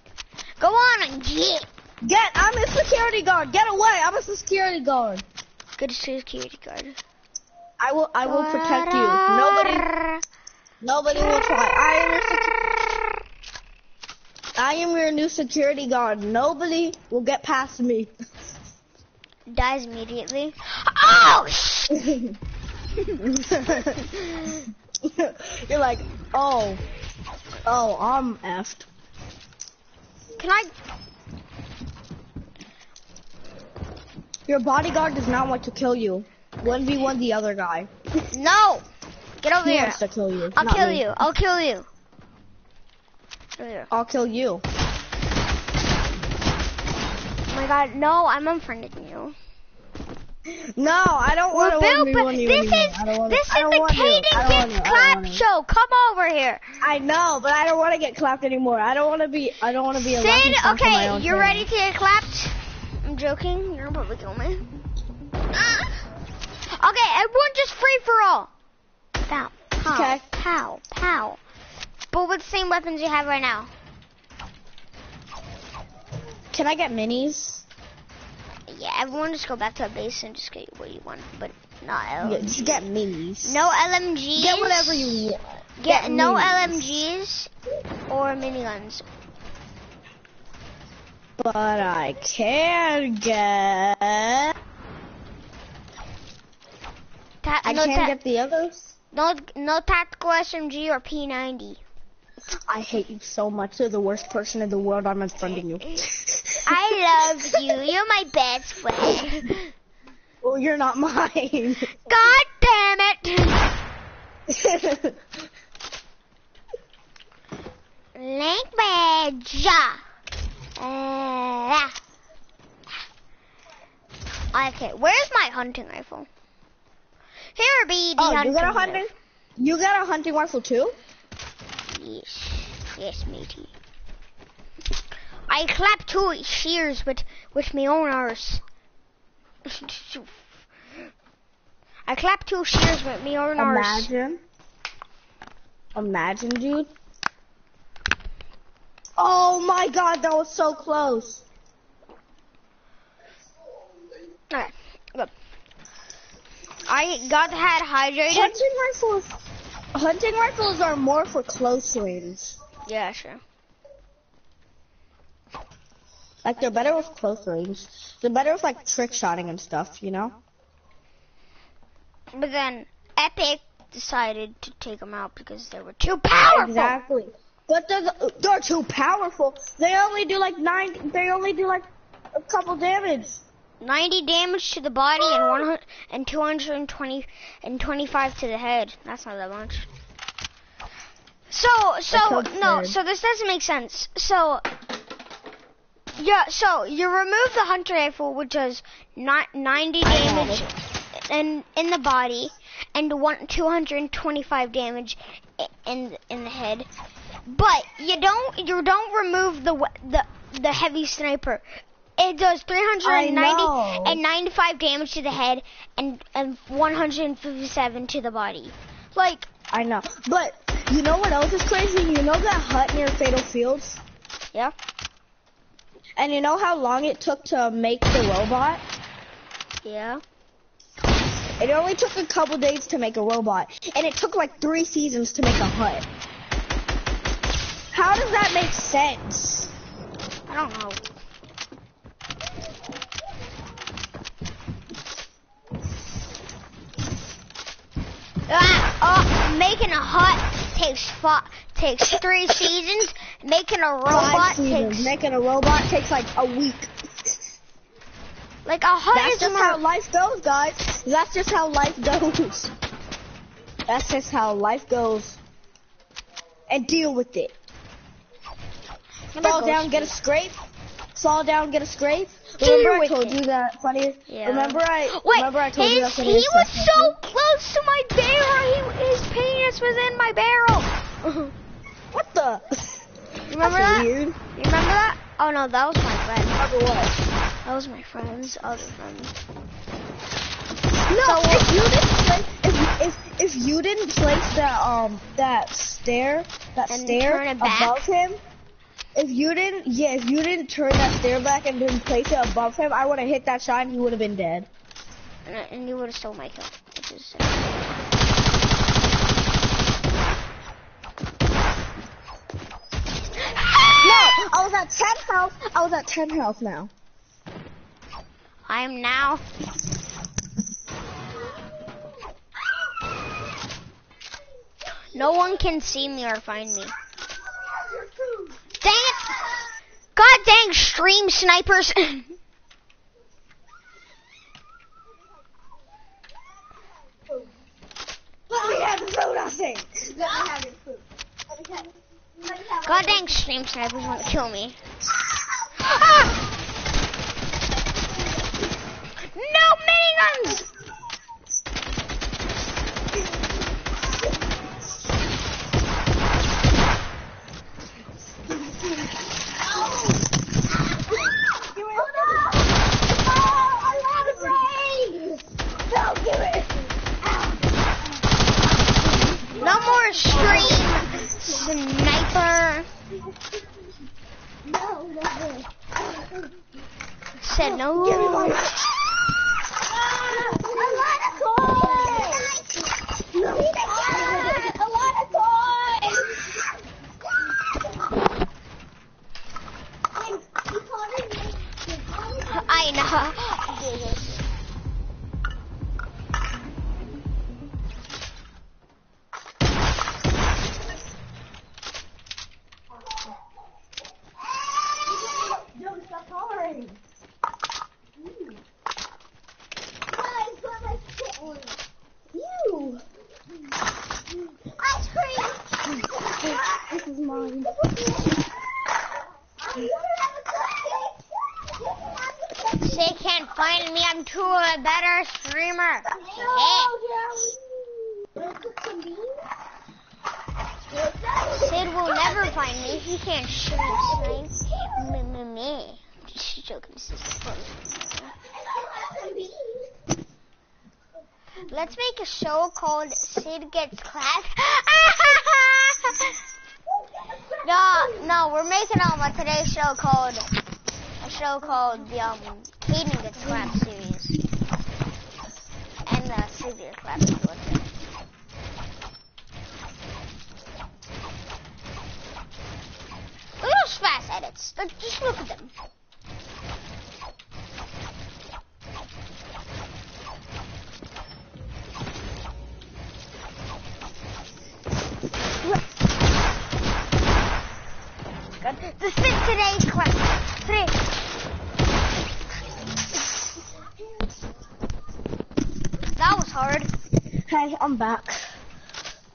Go on and get. Get! I'm a security guard. Get away! I'm a security guard. Good security guard. I will. I will protect you. Nobody. Nobody will try. I am your. I am your new security guard. Nobody will get past me. Dies immediately. Oh! sh- [laughs] You're like, oh, oh, I'm effed. Can I? Your bodyguard does not want to kill you. 1v1 the other guy. No. Get over He here. wants to kill you. I'll kill me. you. I'll kill you. Here. I'll kill you. Oh my god, no, I'm unfriending you. No, I don't want to Bill, 1v1 you this is I don't wanna, this is the wanna do it. I Caden Gets do it. I don't Clap wanna do it. show. Come over here. I know, but I don't want to get clapped anymore. I don't want to be. I don't want to be Sid, stock for my okay, you're ready to get clapped? I'm joking. You're gonna probably kill me. Ah. Okay, everyone just free for all. Pow, pow, Okay. pow, pow. But with the same weapons you have right now. Can I get minis? Yeah, everyone just go back to the base and just get what you want, but not LMGs. Yeah, just get minis. No LMGs. Get whatever you want. Get, get no minis. LMGs or miniguns. But I can get. Ta- I no, can't get the others. no, no tactical SMG or P90. I hate you so much. You're the worst person in the world. I'm unfriending you. I love you. You're my best friend. well, you're not mine. God damn it. Language. Uh, okay, where's my hunting rifle? Here be the oh, hunting you got a rifle. hunting? You got a hunting rifle too? Yes, yes, matey. I clap two shears with with my own arse. I clap two shears with my own arse. Imagine. Imagine, dude. Oh my god, that was so close. Alright, good. I got head hydrated. Hunting rifles. Hunting rifles are more for close range. Yeah, sure. Like they're better with close range. They're better with like trick shotting and stuff, you know? But then Epic decided to take them out because they were too powerful. Exactly. But they're, they're too powerful. They only do like nine. They only do like a couple damage. 90 damage to the body and 100 and 220 and 25 to the head. That's not that much. So, so no, so this doesn't make sense. So, yeah, so you remove the hunter rifle, which does not 90 damage in in the body and one 225 damage in in the head, but you don't you don't remove the the the heavy sniper. It does 390 and 95 damage to the head and and 157 to the body. Like I know. But you know what else is crazy? You know that hut near Fatal Fields? yeah, And you know how long it took to make the robot? yeah. It only took a couple days to make a robot. And it took like three seasons to make a hut. How does that make sense? I don't know. Ah, oh, making a hut takes fi- takes three seasons. Making a robot takes Making a robot takes like a week. like a hut That's is just more. how life goes, guys. That's just how life goes. That's just how life goes. And deal with it. Fall down, get a scrape. Fall down, get a scrape. Remember I told you that funny. Yeah. Remember I Wait, remember I told you that his, he was so close to my barrel. He, his penis was in my barrel. [laughs] What the? Remember That's that? weird. You remember that? Oh no, that was my friend. Remember what? That was my friend's other friend. No, So- if you didn't place, if, if if you didn't place that um that stair that stair turn it back? above him, if you didn't yeah if you didn't turn that stair back and didn't place it above him, I would have hit that shot and he would have been dead. And, and you would have stole my kill, which is No, I was at ten health. I was at ten health now. I am now. No one can see me or find me. Dang it! God dang stream snipers! [laughs] Let me have the food, I think. Let me have your food. God dang stream snipers want to kill me. [laughs] Ah! No miniguns! No more stream sniper No, no, no. Said no. Give me my. Ah, a lot of toys. A lot of toys. And he called it me. I know. Jesus. Don't stop hollering. Mm. Guys, got my shit on it. You. Ice cream. This is mine. You can have a cookie. You can have a cookie. They can't find me. I'm too a better streamer. Sid will never find me. He can't shoot snipe me. me, me. Just joking. This is funny. Let's make a show called Sid Gets Clapped. no, no, we're making um, a today's show called a show called the um Caden Gets Clapped series, and uh, Sid Gets Clapped with it. Look those fast edits. Just look at them. Good. The Sid today's class. Today. That was hard. Hey, I'm back.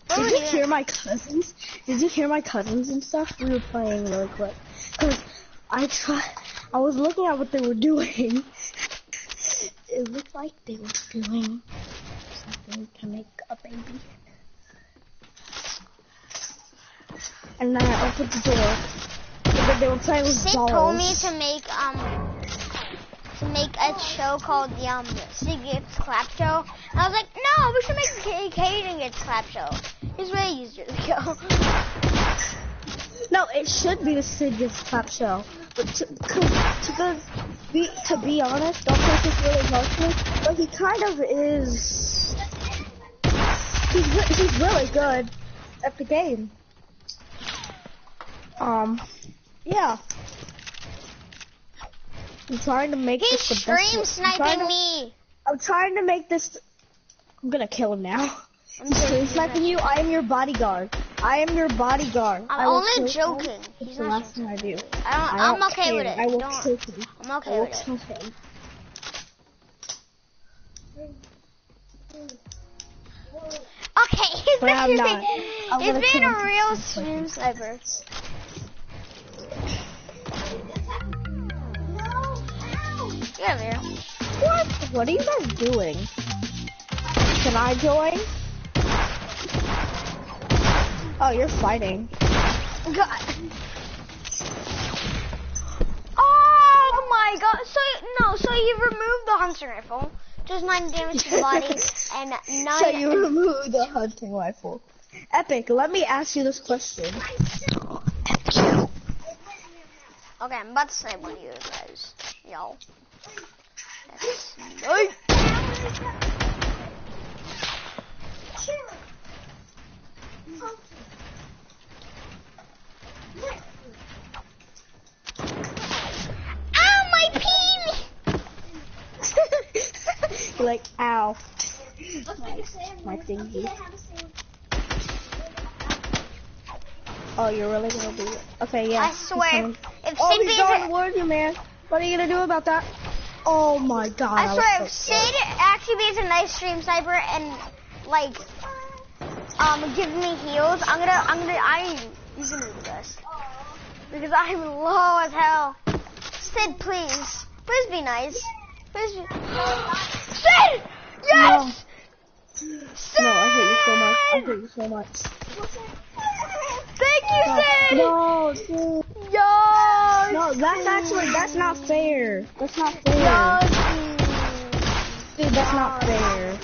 What Did you you hear my cousins? Did you hear my cousins and stuff? We were playing really quick. Cause I try. I was looking at what they were doing. [laughs] it looked like they were doing something to make a baby. And then I opened the door. Then they were playing with Sid dolls. told me to make um to make a show called the um Gets Clap Show, and I was like, no, we should make K- Caden Gets Clap Show. He's really easier to go. No, it should be the Sid Clap show. But to, to, go, be, to be honest, don't take this really emotionally, but he kind of is. He's, he's really good at the game. Um, yeah. I'm trying to make He's this the stream best. I'm sniping to- me. I'm trying to make this. I'm gonna kill him now. I'm stream sniping you. I am your bodyguard. I am your bodyguard. I'm I only joking. He's the last thing I do. I don't, I I'm don't okay with it. I will Don't- kill him. I'm okay with it. him. Okay, [laughs] he's But I'm being, not. I'm he's kill a real stream sniper. Over here. What? What are you guys doing? Can I join? Oh, you're fighting. God. Oh my god. So, no, so you removed the hunting rifle. Just 9 damage to the body [laughs] and 9. So you remove the hunting rifle. Epic, let me ask you this question. Okay, I'm about to say one of you guys. Yo. That's. Ow, my peen! [laughs] Like, ow. My thingy. Oh, you're really gonna do it? Okay, yeah. I swear, if Oh, he's going towards you, man. What are you gonna do about that? Oh my god. I swear, if so. Sid actually beats a nice stream sniper and like um give me heals, I'm gonna I'm gonna I he's gonna be the best because I'm low as hell. Sid, please, please be nice. Please be. Sid, yes. Sid! No, I hate you so much. I hate you so much. Thank you, Sid. No, dude. Yo. No, that's actually, that's not fair. That's not fair. Dude, that's not fair.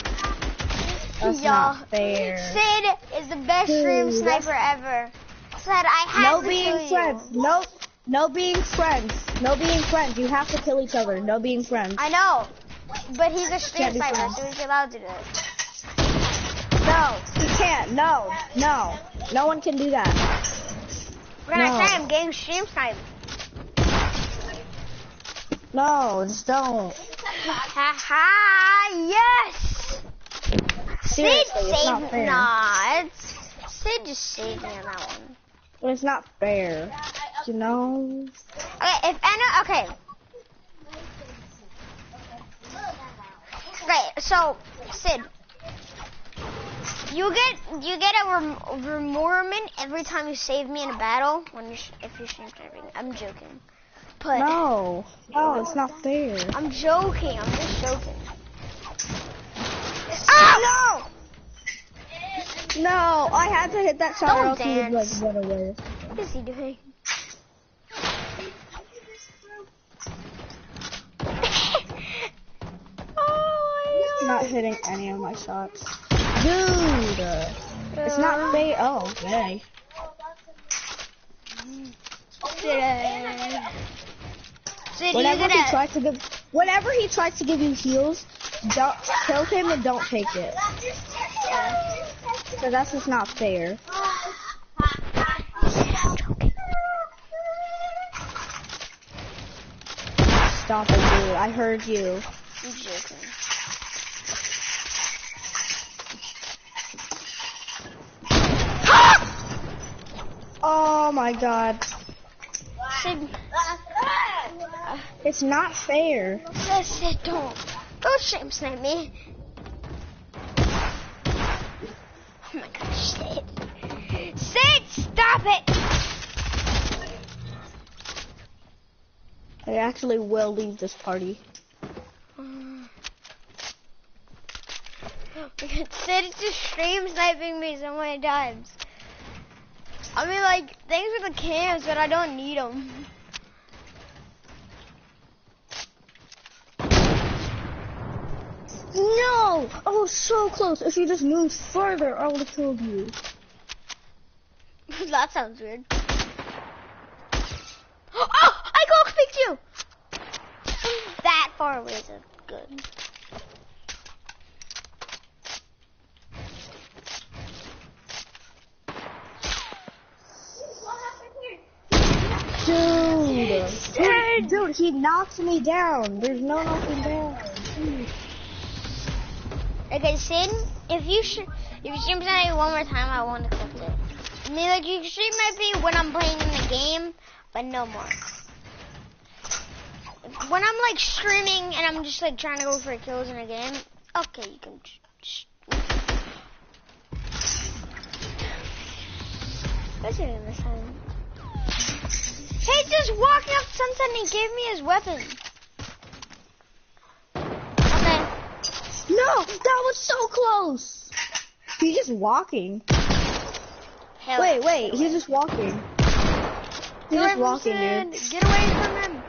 That's not fair. Sid is the best stream Dude, sniper ever. said I had No to being kill you. friends. No, no being friends. No being friends. You have to kill each other. No being friends. I know, but he's a stream sniper, so he's allowed to do it. No, he can't. No, no, no one can do that. When I No. say I'm getting stream sniped. No, just don't. Ha [laughs] ha! Yes. Seriously, Sid saved not not. Sid just saved me on that one. It's not fair. You know. Okay, if Anna, okay. Right, so Sid, you get you get a rem- remorement every time you save me in a battle when you sh- if you're stream sniping. I'm joking, but No, no, it's not fair. I'm joking. I'm just joking. Ah! No! No, I had to hit that shot or Don't else he would like dance. run away. What is he doing? [laughs] oh my Not hitting any of my shots. Dude! uh, It's not fair. Oh, okay. Sid, Sid, Whenever he tries to give, whenever he tries to give you heals, don't kill him and don't take it. So that's just not fair. Stop it, dude. I heard you. I'm joking. Oh my god. Sid, It's not fair. Sid, Sid, don't, don't shame snipe me. Oh my gosh, Sid. Sid, stop it! I actually will leave this party. Sid is just stream sniping me so many times. I mean, like, thanks for the cams, but I don't need them. No! I was so close. If you just moved further, I would have killed you. [laughs] that sounds weird. [gasps] Oh, I go picked you. [gasps] That far away is good. Dude! Dude, dude, he knocked me down. There's no knocking down. Okay, Sid, if you sh- if you stream tonight one more time, I won't accept it. I mean, like you stream might be when I'm playing in the game, but no more. When I'm like streaming and I'm just like trying to go for kills in a game, okay, you can. What's he doing this time? He's just walking up to sunset and he gave me his weapon. Okay. No, that was so close. He's just walking. Hell Wait, wait, he's just walking. He's away just walking, dude. Get away from him.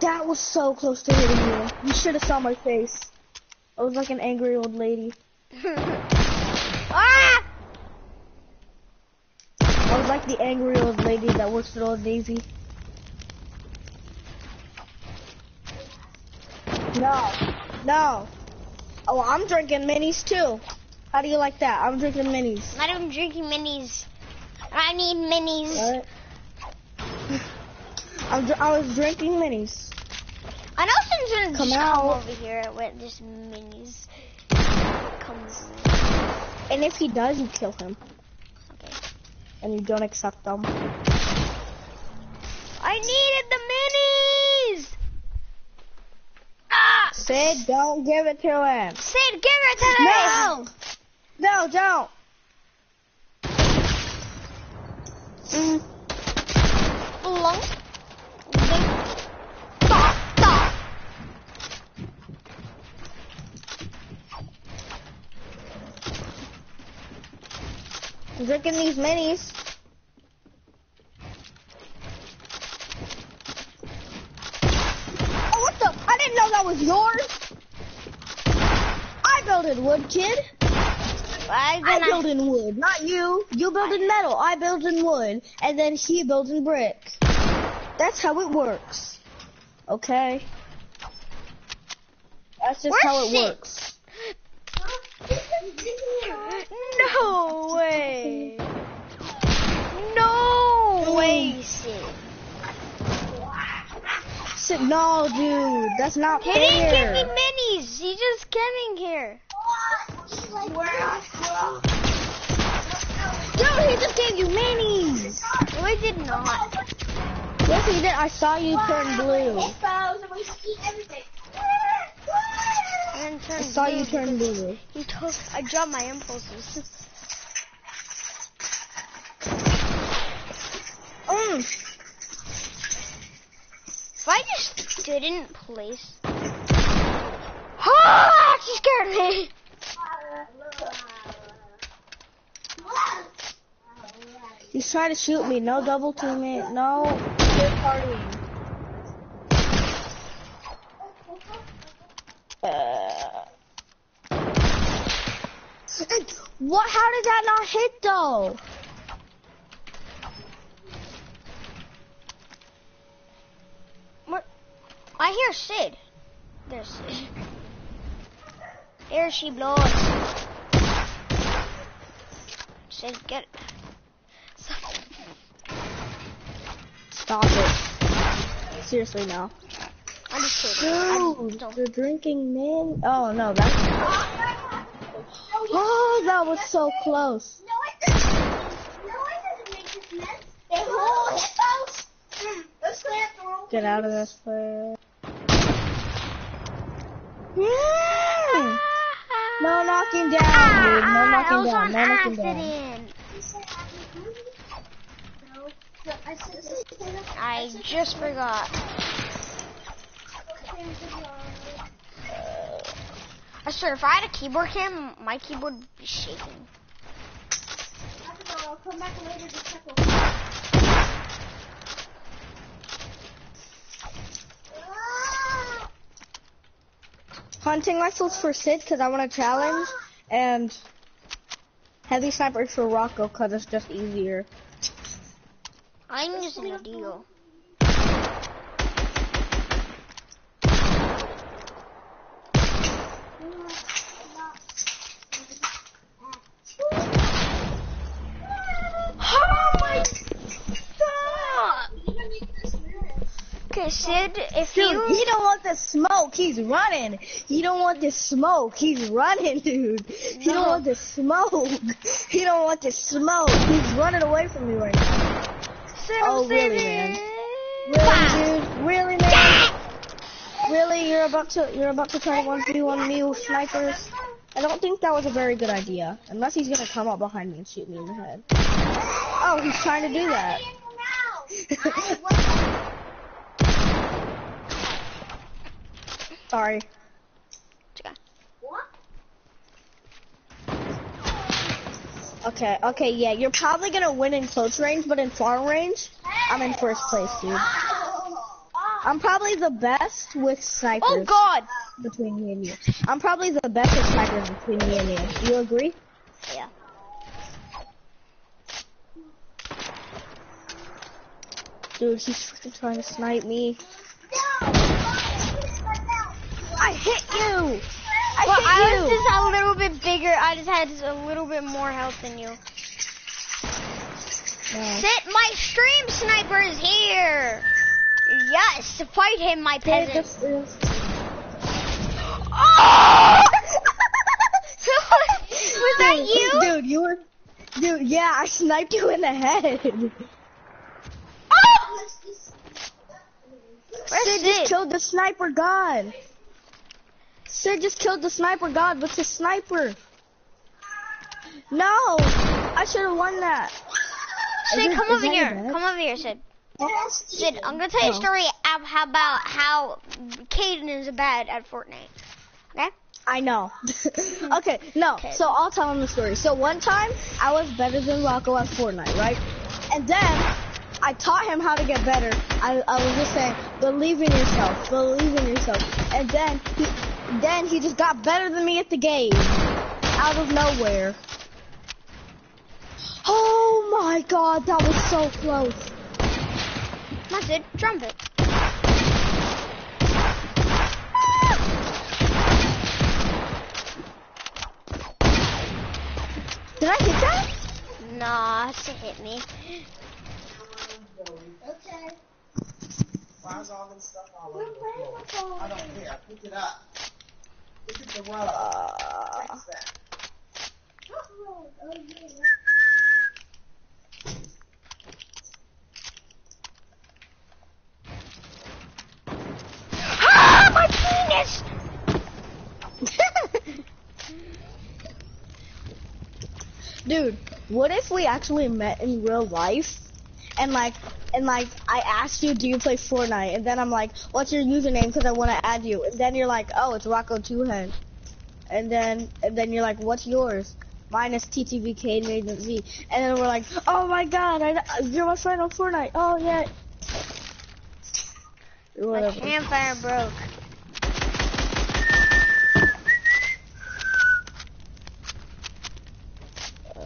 That was so close to hitting you. You should have saw my face. I was like an angry old lady. [laughs] ah! I was like the angry old lady that works at Old Daisy. No, no. Oh, I'm drinking minis too. How do you like that? I'm drinking minis. I'm drinking minis. I need minis. What? [laughs] I'm dr- I was drinking minis. I know someone's gonna Come out. over here with just minis. Comes. And if he does, you kill him. Okay. And you don't accept them. I needed the minis. Ah! Sid, don't give it to him. Sid, give it to. No! No, don't! Mm. Long. Stop, stop. Drinking these minis. Oh, what the? I didn't know that was yours. I build in wood, kid. I, I build in wood, not you. You build in metal. I build in wood, and then he builds in brick. That's how it works. Okay. That's just how it Sid? works. No way. No way, no, dude, that's not He didn't give me minis. He just came in here. Dude, he just gave you minis. No, I did not. Yes, he did. I saw you turn blue. And we eat everything. I didn't turn I saw you turn blue. He took. I dropped my impulses. Mm. [laughs] If I just didn't place. [gasps] Ah, she scared me. He's trying to shoot me. No double teammate. No partying. Uh, what? How did that not hit though? What? I hear Sid. There's Sid. There she blows. Sid, get it. Stop it. Seriously, no. I'm just kidding. Don't- you're drinking man. Oh no, that's. [gasps] Oh, that was so close. No, it doesn't. No, it doesn't make this mess. They whole hippos. Let's clean up the room. Get out of this place. Mm. No knocking down, ah, dude. No ah, knocking down. No knocking down. accident. You said happy birthday? No. No, I said this is clean up- I just forgot. clean up the room. I swear, if I had a keyboard cam, my keyboard would be shaking. I have to go. I'll come back later to check on Ah! Hunting rifles for Sid because I want a challenge, and heavy snipers for Rocco because it's just easier. I'm using a deal. Oh my god! Okay, Sid, if Dude, you he don't want the smoke. He's running. He don't want the smoke. He's running, dude. He don't want the smoke. [laughs] He don't want the smoke. He's running away from me right now. Sid, Oh, I'm really, man? Really, dude? Really, man? Really? You're about to you're about to try one v one me with snipers? I don't think that was a very good idea. Unless he's gonna come up behind me and shoot me in the head. Oh, he's trying to do that. Sorry. Okay, okay, yeah, you're probably gonna win in close range, but in far range, I'm in first place, dude. I'm probably the best with snipers Oh god! between me and you. I'm probably the best with snipers between me and you. You agree? Yeah. Dude, he's freaking trying to snipe me. I hit you! I Well, hit I you! was just a little bit bigger. I just had a little bit more health than you. Sid, my stream sniper is here. Yes, fight him, my peasant. Oh! [laughs] Was that you? Dude, you were. Dude, yeah, I sniped you in the head. Oh! Sid just killed the sniper god. Sid just killed the sniper god with his sniper. No, I should have won that. Sid, Is come is over here. Come over here, Sid. Sid, I'm gonna tell you a Oh. story about how Caden is bad at Fortnite. Okay? I know. [laughs] okay, no. Okay. So I'll tell him the story. So one time I was better than Rocco at Fortnite, right? And then I taught him how to get better. I, I was just saying, believe in yourself, believe in yourself. And then he, then he just got better than me at the game. Out of nowhere. Oh my god, that was so close. That's it. Trumpet. Did I hit that? Nah, it hit me. Okay. Why is all this stuff all over We're playing with all I don't care. Pick it up. Look at the Oh. Ah, my penis! Dude, what if we actually met in real life and like and like I asked you, do you play Fortnite? And then I'm like, what's your username? Because I want to add you. And then you're like, oh, it's Rocco Two. And then and then you're like, what's yours? Mine is TTVK and Agent Z. And then we're like, oh my god, I, you're my friend on Fortnite. Oh yeah. Or My Whatever. campfire broke. Uh,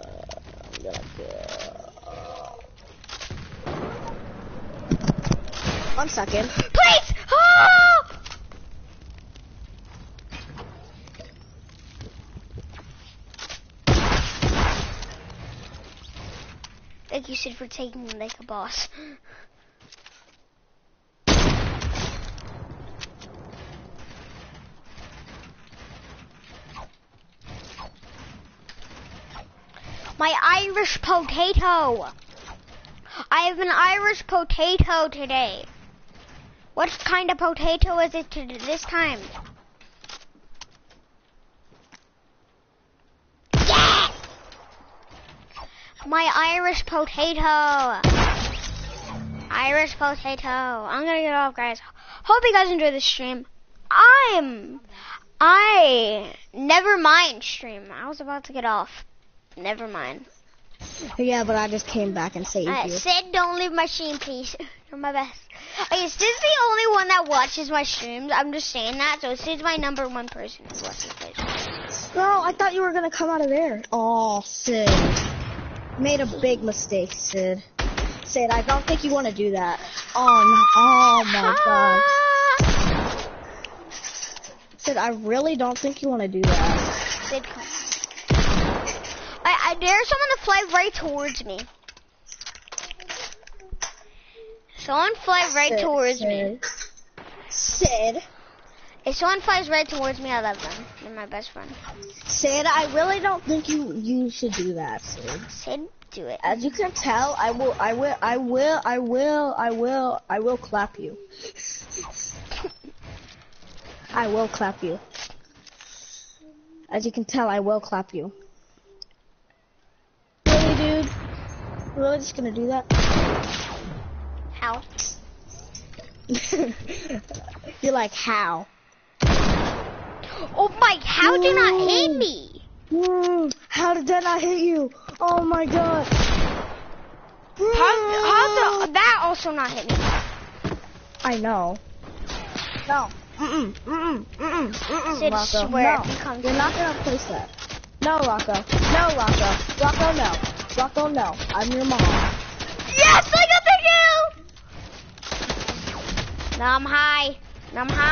I'm gonna go. One second. Please! Ah! Thank you, Sid, for taking me like a boss. My Irish potato. I have an Irish potato today. What kind of potato is it this time? Yeah! My Irish potato. Irish potato. I'm gonna get off, guys. Hope you guys enjoy the stream. I'm. I. Never mind stream. I was about to get off. Never mind. Yeah, but I just came back and saved Uh, you. Sid, don't leave my stream, please. [laughs] You're my best. Okay, Sid's the only one that watches my streams. I'm just saying that. So Sid's my number one person who watches my streams. Girl, I thought you were gonna come out of there. Oh, Sid. Made a big mistake, Sid. Sid, I don't think you want to do that. Oh, no. Oh, my God. Ah! Sid, I really don't think you want to do that. Sid, come. I, dare someone to fly right towards me. Someone fly right Sid, towards me. Sid. Sid, If someone flies right towards me, I love them. They're my best friend. Sid, I really don't think you you should do that, Sid. Sid, do it. As you can tell, I will, I will, I will, I will, I will, I will clap you. [laughs] I will clap you. As you can tell, I will clap you. Dude? Really just gonna do that? How? [laughs] You're like, how? Oh my, how did not hit me? Mm, how did that not hit you? Oh my god. How, how did that also not hit me? I know. No. Mm-mm, mm-mm, mm-mm, mm-mm, Rocco. swear no. if you come You're not gonna place that. No, Rocco. No, Rocco. Rocco, no. Rocco, no. I'm your mom. Yes, I got the kill! Now I'm high. Now I'm high.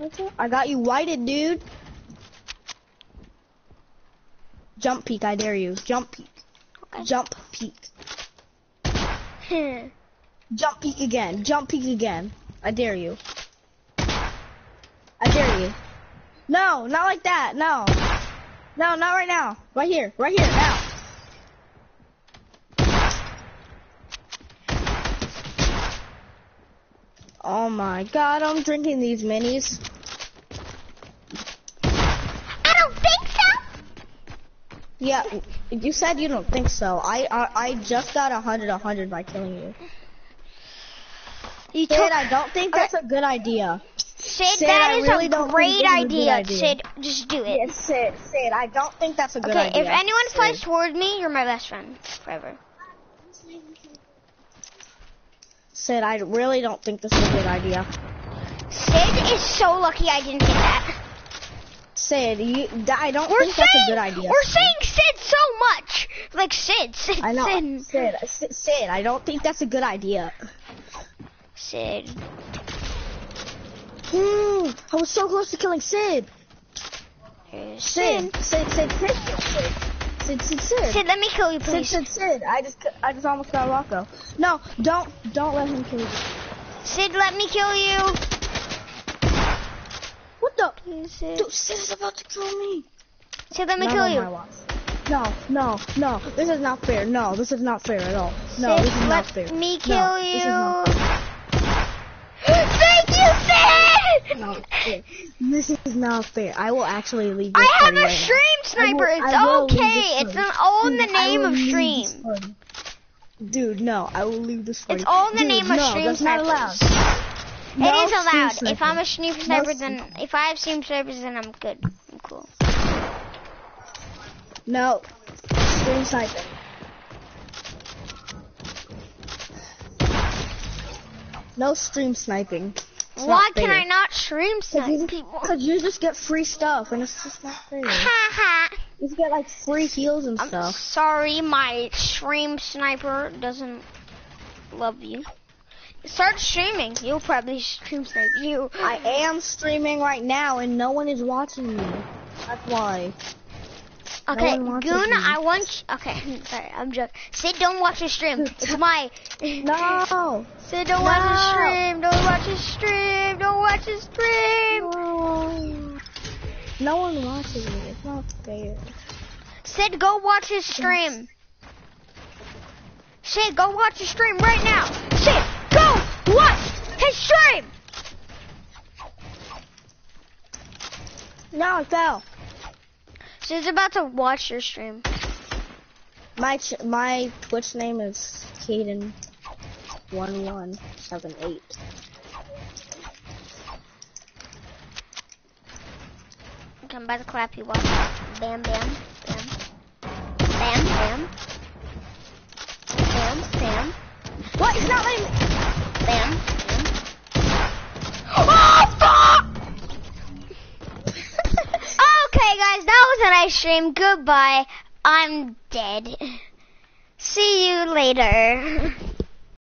Okay. I got you whited, dude. Jump peek, I dare you. Jump peek. Okay. Jump peek. [laughs] Jump peek again. Jump peek again. I dare you. I dare you. No, not like that. No. No, not right now. Right here. Right here. Now. Oh my god, I'm drinking these minis. I don't think so. Yeah, you said you don't think so. I I, I just got a hundred a hundred by killing you. You took, I don't think that's a good idea. Sid, Sid, that I is really a great is a idea. idea. Sid, just do it. Yes, Sid, Sid, I don't think that's a good okay, idea. Okay, if anyone Sid. flies towards me, you're my best friend forever. Sid, I really don't think this is a good idea. Sid is so lucky I didn't get that. Sid, you, I don't We're think saying that's a good idea. we're saying Sid so much, like Sid, Sid, I know, Sid, Sid, Sid, Sid, I don't think that's a good idea. Sid. Hmm, I was so close to killing Sid. Here's Sid, Sid. Sid, Sid, Sid, Sid, Sid, Sid, Sid. Let me kill you, Sid, please. Sid, Sid. Sid. I just, I just almost got Rocco. No, don't, don't let him kill you. Sid, let me kill you. What the? Sid, Dude, Sid is about to kill me. Sid let me Not kill you. No, no, no. This is not fair. No, this is not fair at all. No, Sid, this is not fair. Let me No, kill this is you. not fair. [gasps] Thank you, Sid! No, fair. This is not fair. I will actually leave this I have a right stream sniper. will- it's okay. It's all in the Dude, name of stream. Dude, no, I will leave this. It's all in the Dude, name of no, stream that's not allowed. No it is allowed. If. I'm a stream sniper, stream- then if I have stream snipers, then I'm good. I'm cool. No. Stream sniping. No stream sniping. Why can. I not stream Cause snipe you, people? cause you just get free stuff, and it's just not fair. Ha ha. You just get like free heals and I'm stuff. sorry, my stream sniper doesn't love you. Start streaming. You'll probably stream snipe you. I am streaming right now, and no one is watching me. That's why. Okay, watches Goon. I want. you, Okay, hmm, sorry, I'm joking. Sid, don't watch your stream. It's my. [laughs] No. Sid, don't watch his stream. Don't watch his stream. Don't watch his stream. No. No one watches me. It's not fair. Sid, go watch his stream. Sid, go watch his stream right now. Sid, go watch his stream. No, I fell. Sid's about to watch your stream. My ch- my Twitch name is Caden one one seven eight. About to clap you. Watch. Bam, bam, bam. Bam, bam. Bam, bam. What? It's not letting. Bam, bam. [gasps] Oh, fuck! Okay, guys, that was a nice stream. Goodbye. I'm dead. [laughs] See you later. [laughs]